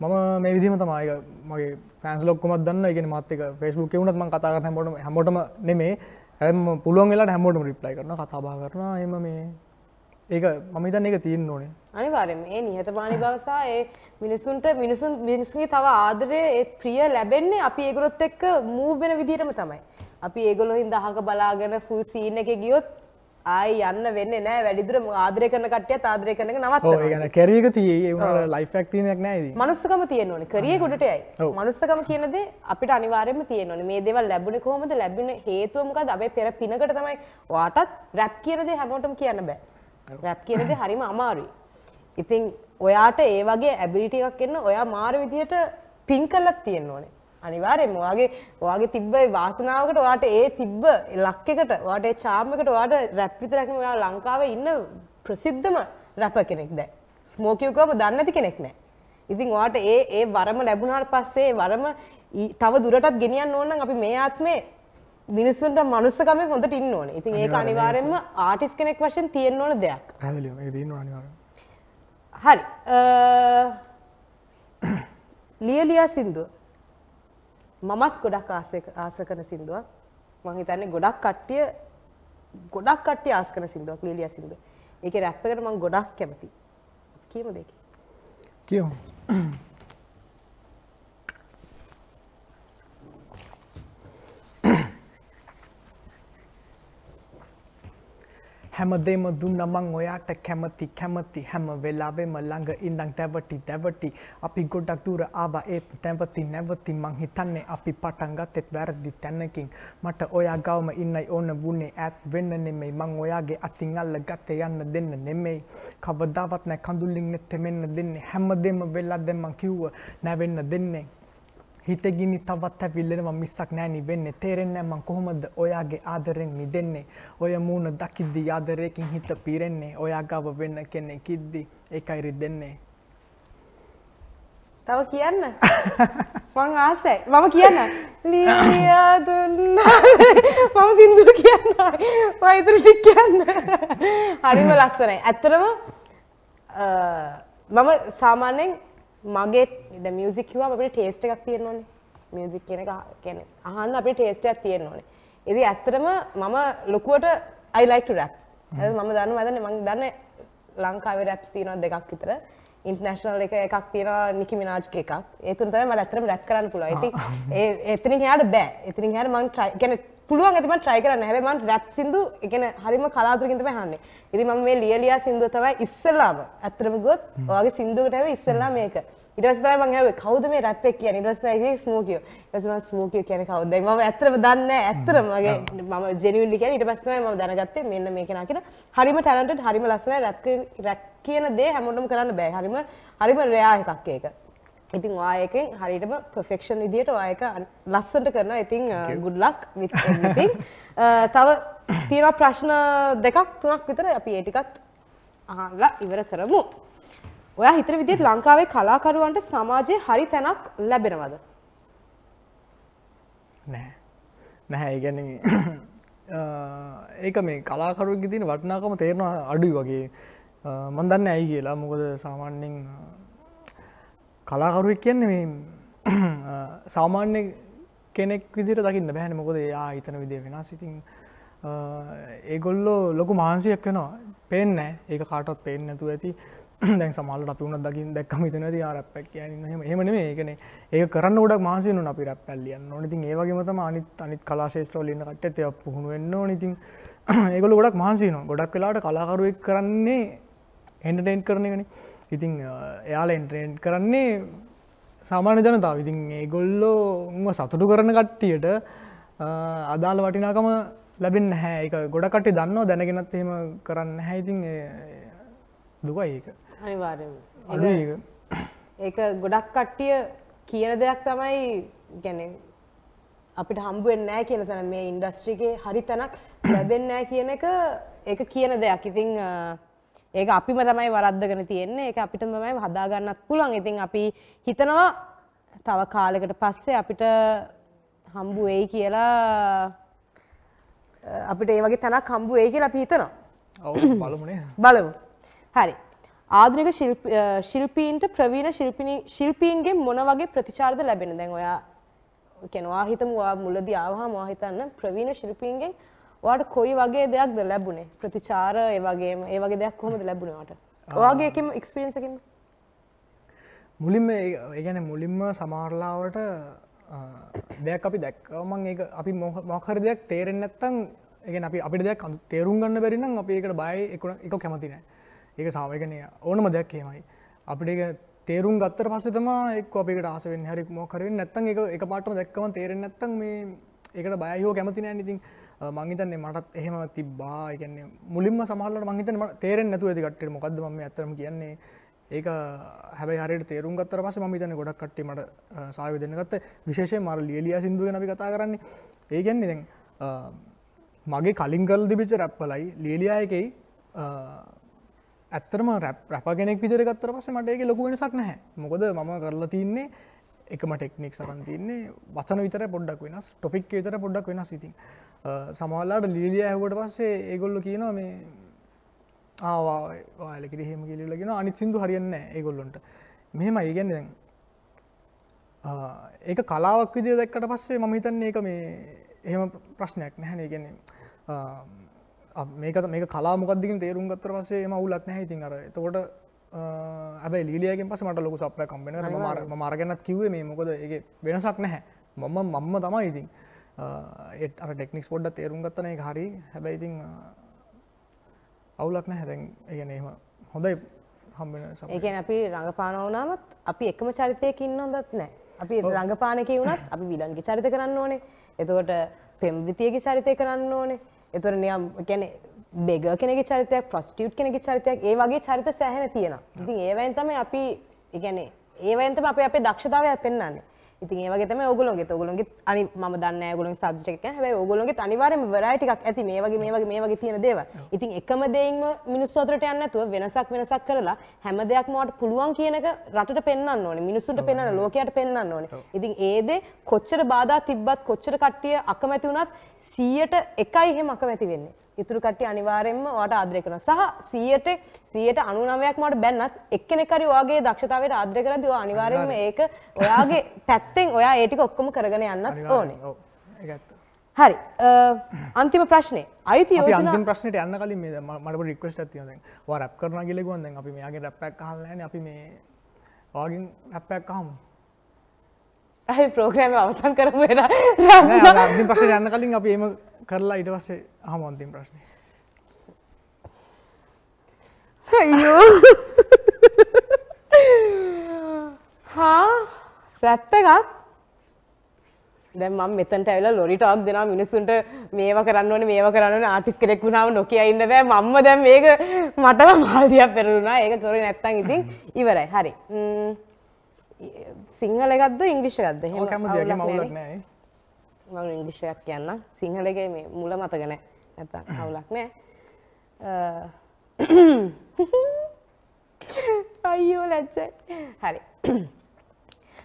මම මේ විදිහම තමයි ඒක මගේ ෆෑන්ස් ලොක්කොමත් දන්න ඒ කියන්නේ මාත් එක්ක Facebook එකේ වුණත් මම කතා කරන හැමෝටම හැමෝටම නෙමෙයි. හැබැයි මම පුළුවන් වෙලාවට හැමෝටම රිප්ලයි කරනවා කතා බහ කරනවා එහෙම මේ ඒක මම හිතන්නේ ඒක තියෙන්න ඕනේ. අනිවාර්යෙන්ම ඒ නිහතමානී බව සහ ඒ මිනිසුන්ට මිනිසුන් මිනිසුන්ගේ තව ආදරය ඒ ප්‍රිය ලැබෙන්නේ අපි ඒගොල්ලොත් එක්ක මූව් වෙන විදිහටම තමයි. අපි ඒගොල්ලෝ හින්දා අහක බලාගෙන ෆුල් සීන් එකේ ගියොත් ආයි යන්න වෙන්නේ නැහැ වැඩිදුර ආදරය කරන කට්ටියත් ආදරය කරන එක ඔව් ඒ නවත්තනවා. කියන්නේ කැරියක තියෙයි ඒ ලයිෆ් එකක් තියෙන එකක් නෑ ඉතින්. මනුස්සකම තියෙන්න ඕනේ. කරියේ ගොඩට යයි. මනුස්සකම කියන දේ අපිට අනිවාර්යයෙන්ම තියෙන්න ඕනේ. මේ දේවල් ලැබුණේ කොහොමද? ලැබුණේ හේතුව මොකද්ද? අපේ පෙර පිනකට තමයි ඔයාටත් රැප් කියන දේ හැමෝටම කියන්න බෑ. රැප් කියන දේ හරිම අමාරුයි. ඉතින් ඔයාට ඒ වගේ ඇබිලිටි එකක් එන්න ඔයා මාර විදිහට පින් කළක් තියෙන්න ඕනේ. අනිවාර්යෙන්ම ඔයාගේ ඔයාගේ තිබ්බ වාසනාවකට ඔයාට ඒ තිබ්බ ලක් එකට ඔයාට ඒ charm එකට ඔයාට රැප් විතරක් නෙවෙයි ඔයා ලංකාවේ ඉන්න ප්‍රසිද්ධම රැපර් කෙනෙක් දැන්. ස්මෝකියෝ කවම දන්නේ නැති කෙනෙක් නෑ. ඉතින් ඔයාට ඒ ඒ වරම ලැබුණාට පස්සේ වරම තව දුරටත් ගෙනියන්න ඕන නම් අපි මේ ආත්මේ මිනිස්සුන්ට මනුස්සකමේ හොඳට ඉන්න ඕනේ. ඉතින් ඒක අනිවාර්යෙන්ම ආටිස් කෙනෙක් වශයෙන් තියෙන්න ඕන දෙයක්. පැහැදිලිව ඒක තියෙන්න ඕනේ අනිවාර්යයෙන්. හරි. අ, ලියලියා සින්දුව. මමත් ගොඩක් ආස ආස කරන සින්දුවක්. මං හිතන්නේ ගොඩක් කට්ටිය ගොඩක් කට්ටිය ආස කරන සින්දුවක් ලියලියා සින්දුව. ඒකේ රැප් එකට මං ගොඩක් කැමතියි. කියමුද ඒක? කියමු. හැමදේම දුන්න මං ඔයාට කැමති කැමති හැම වෙලාවෙම ළඟ ඉඳන් දැවටි දැවටි. අපි ගොඩක් දුර ආවා. ඒ නැවති නැවති මං හිතන්නේ අපි පටන් ගත්තෙත් වැරදි තැනකින්. මට ඔයා ගාවම ඉන්නයි ඕන වුණේ. ඈත් වෙන්න නෙමෙයි. මං ඔයාගේ අතින් අල්ල ගත්තේ යන්න දෙන්න නෙමෙයි. කවදාවත් නැ කඳුලින් නෙත් මෙන්න දෙන්නේ. හැමදේම වෙලා දැන් මං කිව්ව නැවෙන්න දෙන්නේ. හිතගිනි තවත් ඇවිල්ලෙන ම මිස්සක් නෑ නිවෙන්නේ. තේරෙන්නේ මං කොහොමද ඔයාගේ ආදරෙන් මිදෙන්නේ. ඔය මූුණ දකිද්දි ආදරයකින් හිත පිරෙන්නේ. ඔයා ගව වෙන්න කෙනෙ කිද්දි එකයිරි දෙන්නේ තව කියන්න? මං ආසයි. මම කියන්න? ලීයා දුන්න මම සිින්දුව කියන්න වයිතුරටික් කියන්න. හරිම ලස්සනයි. ඇත්තරම මම සාමාන්‍යෙන් මගේ ද මියසික් කිව අපට ටේස්ට එකක් තියෙනවනේ මියසික් කියන එක කියන අහන්න අපේ ටේස්ටයක් තියෙන ඕනේ. එදි ඇත්තරම මම ලොකුවට අයිලයිට රැප් මම දන්න මදන්න මං දන්න ලංකාවේ රැප්ස් තියෙනවා දෙකක් විතර. ඉන්ටර්නැෂනල් එක එකක් තියෙනවා නිකි මිනාජ්ක එකක්. ඒ තුන තමයි මට ඇත්තටම රැප් කරන්න පුළුවන්. ඉතින් ඒ එතනින් එහාට බෑ. එතනින් එහාට මම try කියන්නේ පුළුවන් ඇති මම try කරන්න. හැබැයි මම රැප් සින්දු කියන්නේ හරිම කලාතුරකින් තමයි අහන්නේ. ඉතින් මම මේ ලියලියා සින්දුව තමයි ඉස්සෙල්ලාම ඇත්තටම ගොත් ඔයාගේ සින්දුවකට හැබැයි ඉස්සෙල්ලා මේක. ඊට පස්සේ තමයි මම හැබැයි කවුද මේ රැප් එක කියන්නේ? ඊට පස්සේ තමයි ස්මෝකියෝ. ඊට පස්සේ මම ස්මෝකියෝ කියන්නේ කවුද? මම ඇත්තටම දන්නේ නැහැ. ඇත්තටම මගේ මම ජෙනියුන්ලි කියන්නේ ඊට පස්සේ තමයි මම දැනගත්තේ මෙන්න මේ කෙනා කියලා. හරිම ටැලන්ටඩ් හරිම ලස්සනයි රැප් කියන දේ හැමෝටම කරන්න බෑ. හරිම හරිම රයා එකක් ඒක. ඉතින් ඔයායකෙන් හරියටම පර්ෆෙක්ෂන් විදියට ඔයායක ලස්සට good luck with everything. තව තියෙනවා ප්‍රශ්න දෙකක් තුනක් විතර අපි ඒ ටිකත් අහලා ඉවර කරමු. ඔයා හිතන විදිහට ලංකාවේ කලාකරුවන්ට සමාජයේ හරි තැනක් ලැබෙනවද? නැහැ. නැහැ කියන්නේ ඒක මේ කලාකරුවෙක්ගේ තියෙන වටිනාකම තේරෙනවා අඩුයි වගේ. මම දන්නේ ඇයි කියලා. මොකද සාමාන්‍යයෙන් කලාකරුවෙක් කියන්නේ මේ සාමාන්‍ය කෙනෙක් විදිහට දකින්න බෑනේ. මොකද එයා හිතන විදිහ වෙනස්. ඉතින් ඒගොල්ලෝ ලොකු මහන්සියක් වෙනවා. පේන්නේ නැහැ. ඒක කාටවත් පේන්නේ නැතුව ඇති. දැන් සමහරවිට අපි උනත් දකින්න දැක්කම හිතන ඇති ආ රැප් එකක් කියන්නේ එහෙම එහෙම නෙමෙයි. ඒ කියන්නේ ඒක කරන්න ගොඩක් මහන්සි වෙනවා අපි රැප් එකක් ලියන්න ඕනේ. ඉතින් ඒ වගේම තමයි අනිත් අනිත් කලා ශාස්ත්‍රවල ඉන්න කට්ටියත් ඒවා පුහුණු වෙන්න ඕනේ. ඉතින් ඒගොල්ලෝ ගොඩක් මහන්සි වෙනවා. ගොඩක් වෙලාවට කලාකරුවෙක් කරන්නේ එන්ටර්ටේන් කරන ඉතින් එයාලා එන්ටර්ටේන් කරන්නේ සාමාන්‍ය ජනතාව. ඉතින් ඒගොල්ලෝ උන්ව සතුටු කරන කට්ටියට අදාළ වටිනාකම ලැබෙන්නේ නැහැ. ඒක ගොඩක් කට්ටිය දන්නවා දැනගෙනත් එහෙම කරන්නේ නැහැ. ඉතින් දුකයි ඒක. අඩුයි ඒක. ගොඩක් කට්ටිය කියන දෙයක් තමයි කියන්නේ අපිට හම්බ වෙන්නේ නැහැ කියන තැන මේ ඉන්ඩස්ට්‍රි එකේ හරි තැනක් ලැබෙන්නේ නැහැ කියන එක ඒක කියන දෙයක්. ඉතින් ඒක අපිම තමයි වරද්දගෙන තියෙන්නේ. ඒක අපිටම තමයි හදාගන්නත් පුළුවන්. ඉතින් අපි හිතනවා තව කාලයකට පස්සේ අපිට හම්බ වෙයි කියලා අපිට ඒ වගේ තැනක් හම්බ වෙයි කියලා අපි හිතනවා. ඔව් බලමුනේ. බලමු. හරි. ආධුනික ශිල්පීන්ට ප්‍රවීණ ශිල්පීන්ගේ මොන වගේ ප්‍රතිචාරද ලැබෙන දැන් ඔයා කෙනවා හිතම වා මුලදී ආවහම ඔයා හිතන්න ප්‍රවීණ ශිල්පීන්ගෙන් ඔයාට කොයි වගේ දෙයක්ද ලැබුණේ? ප්‍රතිචාර ඒ වගේම ඒ වගේ දෙයක් කොහොමද ලැබුණේ ඔයාට? ඔයාගේ එකම එක්ස්පීරියන්ස් එකකින් මුලින්ම ඒ කියන්නේ මුලින්ම සමහරලාවට දෙයක් අපි දැක්කම ඒක අපි මොකක් හරි දෙයක් තේරෙන්නේ නැත්නම් ඒ කියන්නේ අපි අපිට දෙයක් තේරුම් ගන්න බැරි නම් අපි ඒකට බයයි එක කැමති නැහැ ඒක සාමයකනය ඕනම දෙයක් හෙමයි අපිට ඒක තේරුම් ගත්තර පස්සේ තමයි එක්ක අපිට ආස වෙන්නේ. හරි මොකක් හරි වෙන්නේ නැත්නම් ඒක එකපාරටම දැක්කම තේරෙන්නේ නැත්නම් මේ ඒකට බයයි හෝ කැමති නැහැ ඉතින් මං හිතන්නේ මටත් එහෙම තිබ්බා. ඒ කියන්නේ මුලින්ම සමහරවල්ලාට මං හිතන්නේ මට තේරෙන්නේ නැතුව ඇති කට්ටියට මොකද්ද මම මේ ඇත්තටම කියන්නේ. ඒක හැබැයි හරියට තේරුම් ගත්තට පස්සේ මම හිතන්නේ ගොඩක් කට්ටිය මට සහයෝගය දෙන්න ගත්ත. විශේෂයෙන් මර ලියලියා සින්දුව ගැන අපි කතා කරන්නේ. ඒ කියන්නේ දැන් මගේ කලින් කරලා තිබිච්ච රැප් වලයි ලියලියා එකේ ඇත්තරම රැප කෙනෙක් විදිර ගත්තර පස්සේ මට ඒක ලොකු වෙනසක් නැහැ. මොකද මම කරලා තින්නේ එකම ටෙක්නික් සරන් තින්නේ වචන විතර පොඩ්ඩක් වෙනස් ටොපික් විතර පොඩ්ඩක් වෙනස් ඉතින්. සමහල්ලාට ලීලිය ඇහුවට පස්සේ ඒගොල්ල කියනවා මේ ආවාලකිර හෙම කිලිලගෙන අනිත් සිදු හරියන්න ඒගොල්ලොන්ට. මෙහෙම ඒගැන්න දැන් ඒක කලාවක් විදිය දැක්කට පස්සේ මම හිතන්නේ ඒක මේ එහෙම ප්‍රශ්නයක් නැහැන. ගැන්නේ මේක මේක කලා මොකක්දිින් තේරුම් ගත්තර පස්සේ ම උලක් නැහැ. ඉතින් අර එතකොට ඇබයි ලීලියගෙන් පස මට ලොකු සප්ලය කම්බෙන ම මාරගන්නත් කිවේ මේ මොකද? ඒ වෙනසක් නැහැ. මම මම්ම තමයි ඉතින් ඒට අර ටෙක්නික්ස් පොඩ්ඩ තේරුම් ගත්තන එක හරි. හැබැයි ඉතින් අවුලක් නැහැ. දැන් ඒගැන එහෙම හොඳයි හම්බෙන ඒකැන අපි රඟපාන වනාමත් අපි එකම චරිතයකින් හොඳත් නෑ අපි රඟපානක වුණත් අපි විලන්ගේ චරිත කරන්න ඕනේ. එතකොට පෙම්විතියගේ චරිතය කරන්න ඕනේ. එතුර නියම් ගැන බෙග කෙනෙ චරිතයක් ප්‍රස්ටියට් කෙනෙ චරිතයක් ඒ වගේ චරිත සෑහෙන තියෙන ඉතින් ඒවයින් තම අපි ඉගැන ඒවයින්තම අප අපේ දක්ෂතාවයක් පෙන්න්නන්නේ ඉතින් ඒ වගේ තමයි ඕගොල්ලෝගේ ඕගොල්ලෝගේ අනි මම දන්නේ නැහැ ඕගොල්ලෝගේ සබ්ජෙක්ට් එක ගැන හැබැයි ඕගොල්ලෝගේ අනිවාර්යයෙන්ම variety එකක් ඇති මේ වගේ මේ වගේ මේ වගේ තියෙන දේවල්. ඉතින් එකම දෙයින්ම මිනිස්සු අතරට යන්නේ නැතුව වෙනසක් වෙනසක් කරලා හැම දෙයක්ම වට පුළුවන් කියන එක රටට පෙන්වන්න ඕනේ. මිනිස්සුන්ට පෙන්වන්න ලෝකයට පෙන්වන්න ඕනේ. ඉතින් ඒ දේ කොච්චර බාධා තිබ්බත් කොච්චර කට්ටිය අකමැති වුණත් 100ට එකයි එහෙම අකමැති වෙන්නේ. ඉතුරු කට්ටිය අනිවාර්යෙන්ම ඔයාට ආදරය කරනවා. සහ 100ට 199ක්ම ඔයාට බැන්නත් එක්කෙනෙක් හරි ඔයාගේ දක්ෂතාවයට ආදරය කරද්දී ඔයා අනිවාර්යෙන්ම ඒක ඔයාගේ පැත්තෙන් ඔයා ඒ ටික ඔක්කොම කරගෙන යන්නත් ඕනේ. ඔව් ඒක ඇත්ත. හරි. අන්තිම ප්‍රශ්නේ. අයිති අන්තිම ප්‍රශ්නයට යන්න කලින් මේ මට රික්වෙස්ට් දැන්. ඔයා රැප් කරනවා කියලා කිව්වන් දැන් අපි මෙයාගේ රැප් එකක් අහලා නැහැනේ අපි මේ ඔයාගෙන් රැප් එකක් අයි ප්‍රෝග්‍රෑම අවසන් කරමු වෙන අන්තිම ප්‍රශ්නයට යන්න කලින් අපි එහෙම කරලා ඊට පස්සේ අහමු අන්තිම ප්‍රශ්නේ. අයියෝ. හා? රැප් එකක්? දැන් මම මෙතනට ඇවිල්ලා ලොරි ටෝක් දෙනවා. මිනිස්සුන්ට මේවා කරන්න ඕනේ මේවා කරන්න ආටිස් කෙනෙක් වුණාම නොකිය ඉන්න බෑ. මම්ම දැන් මේක මටම මාල්දියක් පෙරළුණා. ඒක කරේ නැත්තම් ඉතින් ඉවරයි. හරි සිංහල යකම අවුලක් නෑනේ. නෑ මම ඉංග්‍රීසි එකක් කියන්නම් සිංහල එකේ මේ මුල නැහැ නැත්තම් අවුලක් අ, අයියෝ ලැජ්ජයි. හරි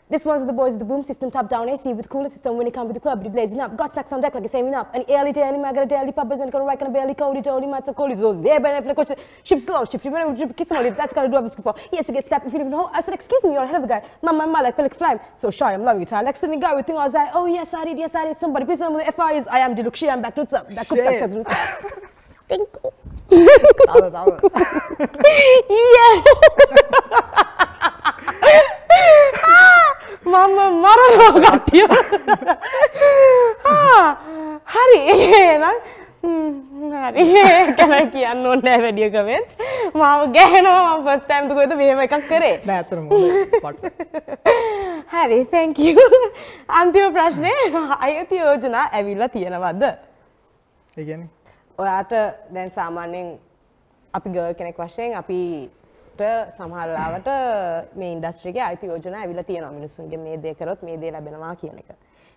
This one's the boys, the boom system, top down AC with cooler system when it come to the club, they blazing up. Got sacks on deck like it's saving up. An early day, daily, magara daily, papas and correct and belly, cody, dolly, mats, and collies, those. There, but like ship slow, ship, you know, ship, kids on it? that's gonna do a scoop. Yes, you get slapped, if feeling no. I said, excuse me, you're a hell of a guy. Mama, mama, like, like, flame. So shy, I'm loving you, time. Like, sitting guy with thing, I was like, oh, yes, I did, yes, I did. Somebody, please tell me the FIs. I am Dilukshi, I'm back to up. Back to up. Thank you. Dale, yeah. මම මරනවා කට්ටිය හරි. එහෙනම් හරි. ගැන කියන්න ඕනෑ වැඩිය කමෙන්ස් මාව ගැහනවා ම ෆස් ටයිම් කොද මෙහෙම එකක් කරේ. නෑ. පට්ට. හරි තැංක අන්තිම ප්‍රශ්නය අයති යෝජනා ඇවිල්ලා තියෙනවද? ඒ කියන්නේ? ඔයාට දැන් සාමාන්‍යයෙන් අපි ගර් කෙනෙක් වශයෙන් අපිට සමහරලාවට මේ ඉන්ඩස්ට්‍රික අයිති යෝජන ඇවිල තියෙන මිනිසුන්ගේ මේ දේකරොත් මේ දේ ලැබෙනවා කියන එක.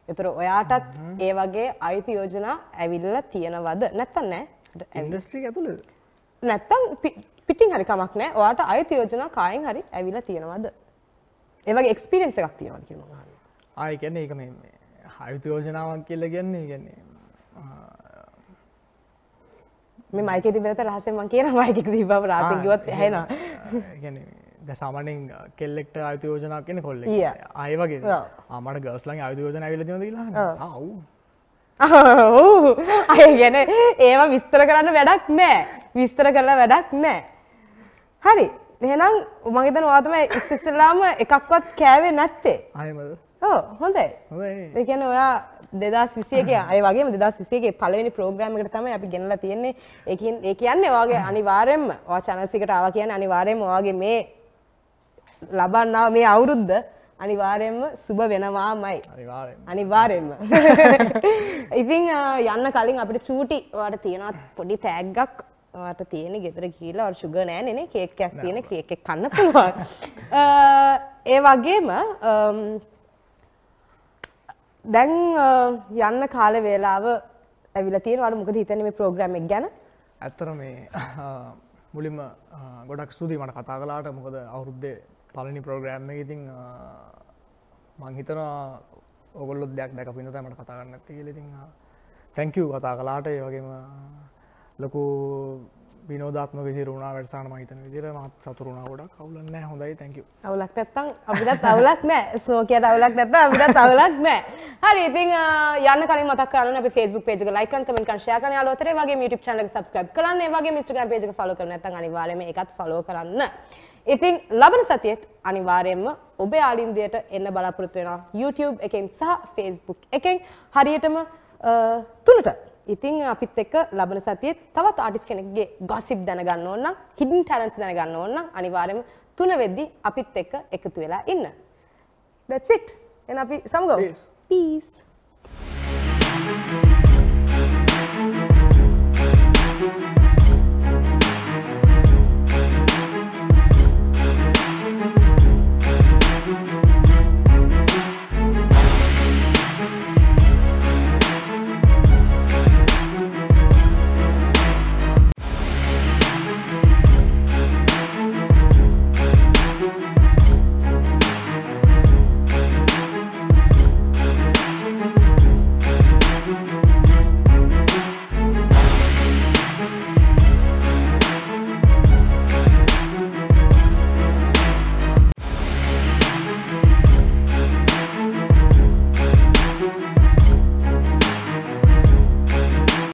එතුර ඔයාටත් ඒ වගේ අයිති යෝජනා ඇවිල්ල තියෙනවද? නැත්තන් නෑ. ඉන්ඩස්ට්‍රී ඇතුළද නැත්තම් පිටින් හරි කමක් නෑ. ඔයාට අයිති යෝජනා කායෙන් හරි ඇවිල තියෙනවද? ඒවගේ එක්ස්පිරෙන්න්ස එකක් තියෙනවා කියනවා ආය කියන්නේ ඒක මේ හයුතු යෝජනාවක් කියලා කියන්නේ කියන්නේ මේ මයික තිබෙනත රහසෙන් කියන මයික දීබව රාසෙන් කිවත් හැනවා ගැන ද සාමනෙන් කෙල්ලෙක්ට අයුතු යෝජනාවක් කියන කොල්ල. අය වගේ. ආමට ගස්ලන් අයුතු යෝජන ඇවිල ඔව්. අය ගැන ඒවා විස්තර කරන්න වැඩක් නෑ විස්තර කරලා වැඩක් නෑ හරි. එහෙනම් මගේත නොවාතම ඉස්සෙස්සලාම එකක්වත් කෑවේ නැත්තේ. අයමද ඕ හොඳයි. ඒ කියන්නේ ඔයා දෙදස් විසියගේ අය වගේ දෙදස් විසියගේ පලවෙනි ප්‍රෝග්‍රම එකට තමයි අපි ගෙනලා තියෙන්නේ. ඒකින් ඒ කියන්නේ ඔයාගේ අනිවාර්යෙන්ම channels එකට ආවා කියන්නේ අනිවාර්යෙන්ම ඔයාගේ මේ ලබන්නා මේ අවුරුද්ද අනිවාර්යෙන්ම සුබ වෙනවාමයි. අනිවාර්යෙන්ම ඉතින් අ, යන්න කලින් අපිට චූටි ඔයාට තියෙනවා පොඩි තෑග්ගක් ඔයාට තියෙන ගෙදර ගිහිල්ලා ඔයාට සුගර් නෑනේ නේ කේක් එකක් තියෙන කේක් කන්න පුළුවන්. ඒ වගේම දැන් අ, යන්න කාල වේලාව ඇවිල්ලා තියෙනවා. ඔයාලා මොකද හිතන්නේ මේ ප්‍රෝග්‍රෑම් එක ගැන? ඇත්තර මේ මුලින්ම ආ, ගොඩක් ස්තුතියි මට කතා කලාට මොකද අවුරුද්දේ පලනි ප්‍රෝග්‍රෑම් එක ඉතින් මංහිතනවා ඔගොල්ලොත් දෙයක් දැක පිනත මට කතා කරන්න ඇති කියලඉතින් තැංකව් කතා කලාට ඒ වගේම ලොකු විනෝදාත්ම විදිරුණා වැඩසාන මහිතන විදිර මත් සතුරුණා ගොඩක් කවුලන්න හොඳයි තැංකව අවුලක් නැත්තම් අපිටත් අවුලක් නෑ ස්නෝකියට අවුලක් නැත්නම් අපිටත් අවුලක් නෑ හරි ඉතින් අ, යන්න කලින් මතක් කරන්න අපි Facebook page එක like කරන්න comment කරන්න share කරන්න. යාළුවෝ අතරේ වගේම YouTube channel එක subscribe කරන්න. ඒ වගේම Instagram page එක follow කරන්න නැත්නම් අනිවාර්යයෙන්ම ඒකත් follow කරන්න. ඉතින් ලබන සතියේත් අනිවාර්යයෙන්ම ඔබේ ආලින්දයට එන්න බලාපොරොත්තු වෙනවා YouTube එකෙන් සහ Facebook එකෙන්. හරියටම අ, තුනට ඉතින් අපිත් එක්ක ලබන සතියේත් තවත් ආටිස් කෙනෙක්ගේ ගොසිප් දැනගන්න ඕන නම් හිඩන් ටැලන්ට්ස් දැනගන්න ඕන නම් අනිවාර්යයෙන්ම තුන වෙද්දි අපිත් එක්ක එකතු වෙලා ඉන්න. That's it. එහෙනම් අපි සමගමු. Peace. Peace.